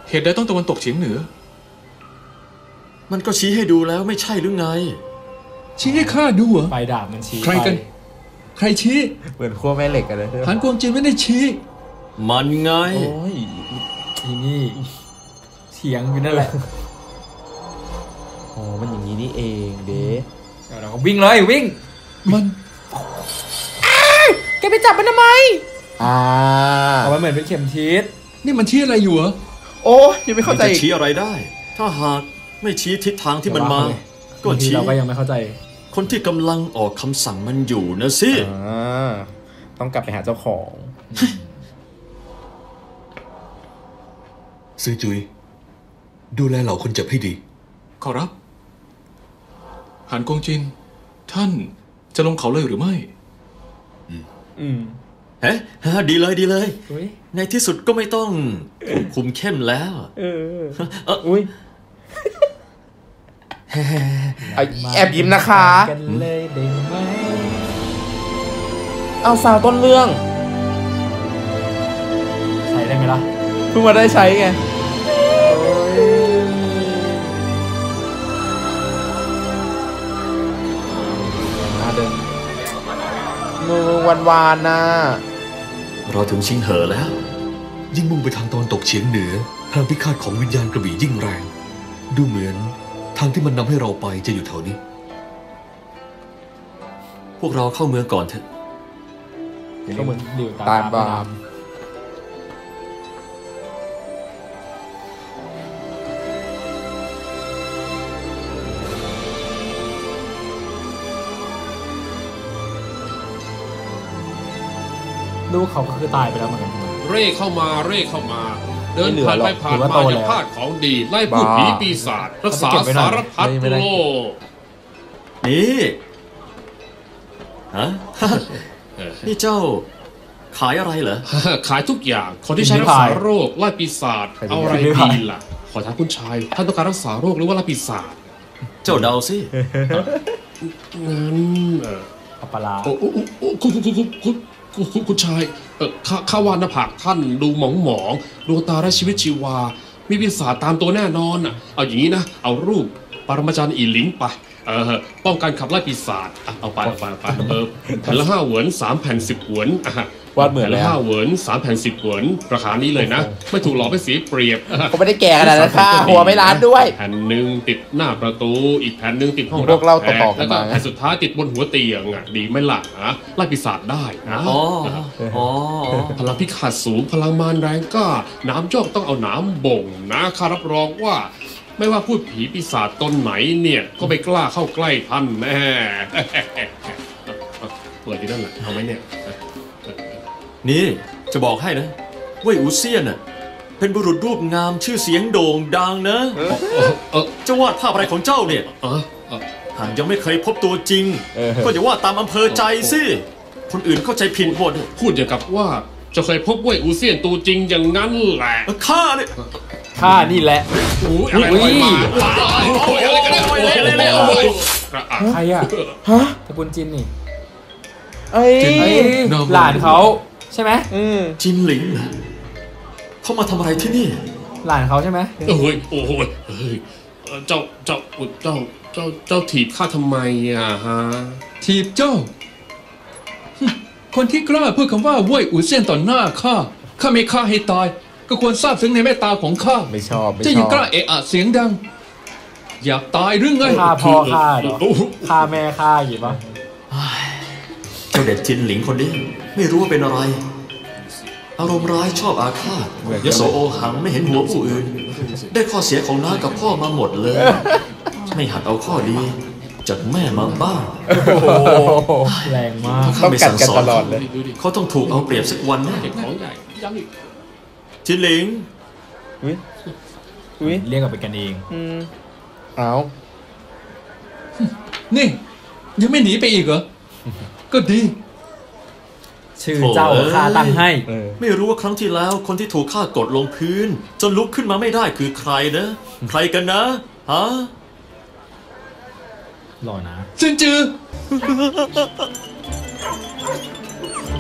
เหตุใดต้องตะวันตกเฉียงเหนือ มันก็ชี้ให้ดูแล้วไม่ใช่หรือไง ชี้ให้ข้าดูเหรอ ไฟดาบมันชี้ใครกัน ไปใครชี้เหมือนขั้วแม่เหล็กกันเลยหานกวงจินไม่ได้ชี้ มันไง โอ้ยทีนี่เถียงอยู่นั่นแหละอ๋อมันอย่างนี้นี่เองเด้เราก็วิ่งเลยวิ่งมันแกไปจับมันทำไม อ่าเอามันเหมือนเป็นเข็มทิศนี่มันชี้อะไรอยู่เหรอโอ้ยยังไม่มัเข้านใจจะอีกชี้อะไรได้ ถ้าหาก ไม่ชี้ทิศทางที่มันมา ก็บางทีชี้เราก็ยังไม่เข้าใจ คนที่กำลังออกคำสั่งมันอยู่นะสิอ่าต้องกลับไปหาเจ้าของซื้อจุย ดูแลเหล่าคนเจ็บให้ดี ขอรับหานกงจิน ท่านจะลงเขาเลยหรือไม่อืมเฮ้ฮะดีเลยดีเลยอุ้ยในที่สุดก็ไม่ต้องควบคุมเข้มแล้ว เอออุ้ยเอา แอบยิ้มนะคะ กันเลยได้ไหมเอาสาวต้นเรื่อง ใช้ได้ไหมล่ะเพิ่งมาได้ใช้ไงมาเดินมือวันวานๆนะเราถึงชิงเหอแล้ว ยิ่งมุ่งไปทางตะวันตกเฉียงเหนือพลังพิฆาตของวิญญาณกระบี่ยิ่งแรง ดูเหมือน ทางที่มันนำให้เราไปจะอยู่แถวนี้ พวกเราเข้าเมืองก่อนเถอะ ก็เหมือนอยู่ตามบามลูกเขาก็คือตายไปแล้วเหมือนกัน เร่เข้ามาเร่เข้ามา เดินผ่านไปผ่านถือว่ามาโตอแล้วย่าพลาดของดี ไล่พูดบ้าผีปีศาจรักษาเก็บไว้หน่อยสารพัดไม่ได้โลกนี่ฮะนี่เจ้า ขายอะไรเหรอ ขายทุกอย่าง คนที่ใช้รักษาโรคไล่ปีศาจเอาอะไรดีล่ะ ขอถามคุณชาย ท่านต้องการรักษาโรคหรือว่าไล่ปีศาจเจ้าเดาสิงั้นเอออัปปะลาโอ้โอ้โอ้โอ้คุณคุณคุณคุณ คุณคุณชายเออข้าข้าว่าหน้าผากท่านดูหมองหมองๆดวงตาไร้ชีวิตชีวา มีปีศาจตามตัวแน่นอนอะเอาอย่างนี้นะ เอารูปปรมาจารย์อีหลิงไปเออป้องกันขับไล่ปีศาจอะเอาไปเอาไปเอาไปเออแผ่นละห้าเหวนสามแผ่นสิบเหวนอะ วาดเหมือนแผ่นเลยละอะห้าเหวินสามแผ่นสิบเหวินราคานี้เลยนะ ไม่ถูกหลอกไปเสียเปรียบเขาไม่ได้แก่ขนาดนั้นค่ะหัวไม่ล้านด้วย แผ่นหนึ่งติดหน้าประตู อีกแผ่นหนึ่งติดห้องพวกเราต่อๆกัแล้นวก็มา แผ่นสุดท้ายติดบนหัวเตียงอะดีไหม่ล่ะฮะไล่ปีศาจได้นะอ๋ออ๋อ พลังพิฆาตสูงพลังมารแรงกล้าน้ำโจกต้องเอาน้ำบ่งนะข้ารับรองว่า ไม่ว่าพูดผีปีศาจตนไหนเนี่ยก็ไม่กล้าเข้าใกล้ท่านแน่เปิดที่นั่นแหละเอาไหมเนี่ย นี่จะบอกให้นะเว่ยอูเซียนน่ะเป็นบุรุษรูปงามชื่อเสียงโด่งดังนะเออเจ้าวาดภาพอะไรของเจ้าเนี่ยเออเออหากยังไม่เคยพบตัวจริงเออก็อย่าว่าตามอำเภอใจสิคนอื่นเข้าใจผิดหมดพูดอย่างกับว่าจะเคยพบเว่ยอูเซียนตัวจริงอย่างนั้นแหละข้าเนี่ยข้านี่แหละโอ้ยอะไรลอยมาโอ้ยอะไรกันเนี่ยโอ้ยโอ้ยอะใครอะตระกูลจินนี่เอ้ยเอ้ยน้องหลานเขา ใช่ไหมอืมจินหลิงเหรอเขามาทำอะไรที่นี่ หลานเขาใช่ไหมโอ้ยโอ้ยเฮ้ยเอ่อเจ้าเจ้าเจ้าเจ้าเจ้าถีบข้าทำไมอะฮะทีบเจ้าฮึคนที่กล้าพูดคำว่าเว่ยอูเซียนต่อหน้าข้าข้าไม่ฆ่าให้ตาย ก็ควรทราบซึ้งในเมตตาของข้าไม่ชอบไม่จะชยังอบกล้าเอะอะเสียงดัง อยากตายหรือไงฆ่าพ่อฆ่าเหรอโอ้โหฆ่าแม่ฆ่าอย่างงี้ปะเจ้าเด็ดจินหลิงคนนี้ไม่รู้ว่าเป็นอะไร อารมณ์ร้ายชอบอาฆาตเหมือนกันยโสโอหังไม่เห็นหัวผู้อื่น ได้ข้อเสียของน้ากับพ่อมาหมดเลย ไม่หัดเอาข้อดีจากแม่มาบ้างโอ้โหแรงมากถ้าไม่สั่งสอนต้องกัดกันตลอดเลยดูดิเขาต้องถูกเอาเปรียบสักวันแน่เด็กของใหญ่ย้ำอีกจินหลิงอุ้ยอุ้ยเรียกกันไปกันเองอืมเอานี่ยังไม่หนีไปอีกเหรอ ก็ดี ชื่อเจ้าข้าตั้งให้เออ ไม่รู้ว่าครั้งที่แล้วคนที่ถูกฆ่ากดลงพื้น จนลุกขึ้นมาไม่ได้คือใครนะ ใครกันนะฮะหล่อนะซินจือ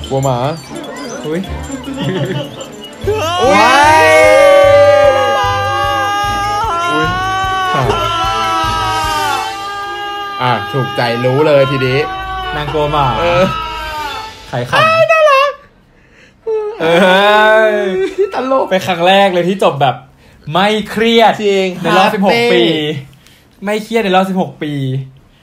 กลัวหมาอุ้ยว้ายอุ้ยอะอะถูกใจรู้เลยทีนี้ นางโกหมาเออไขขำน่ารักเออตลกเป็นครั้งแรกเลยที่จบแบบ ไม่เครียดจริงในรอบ Happy 16 ปี ไม่เครียดในรอบ 16 ปี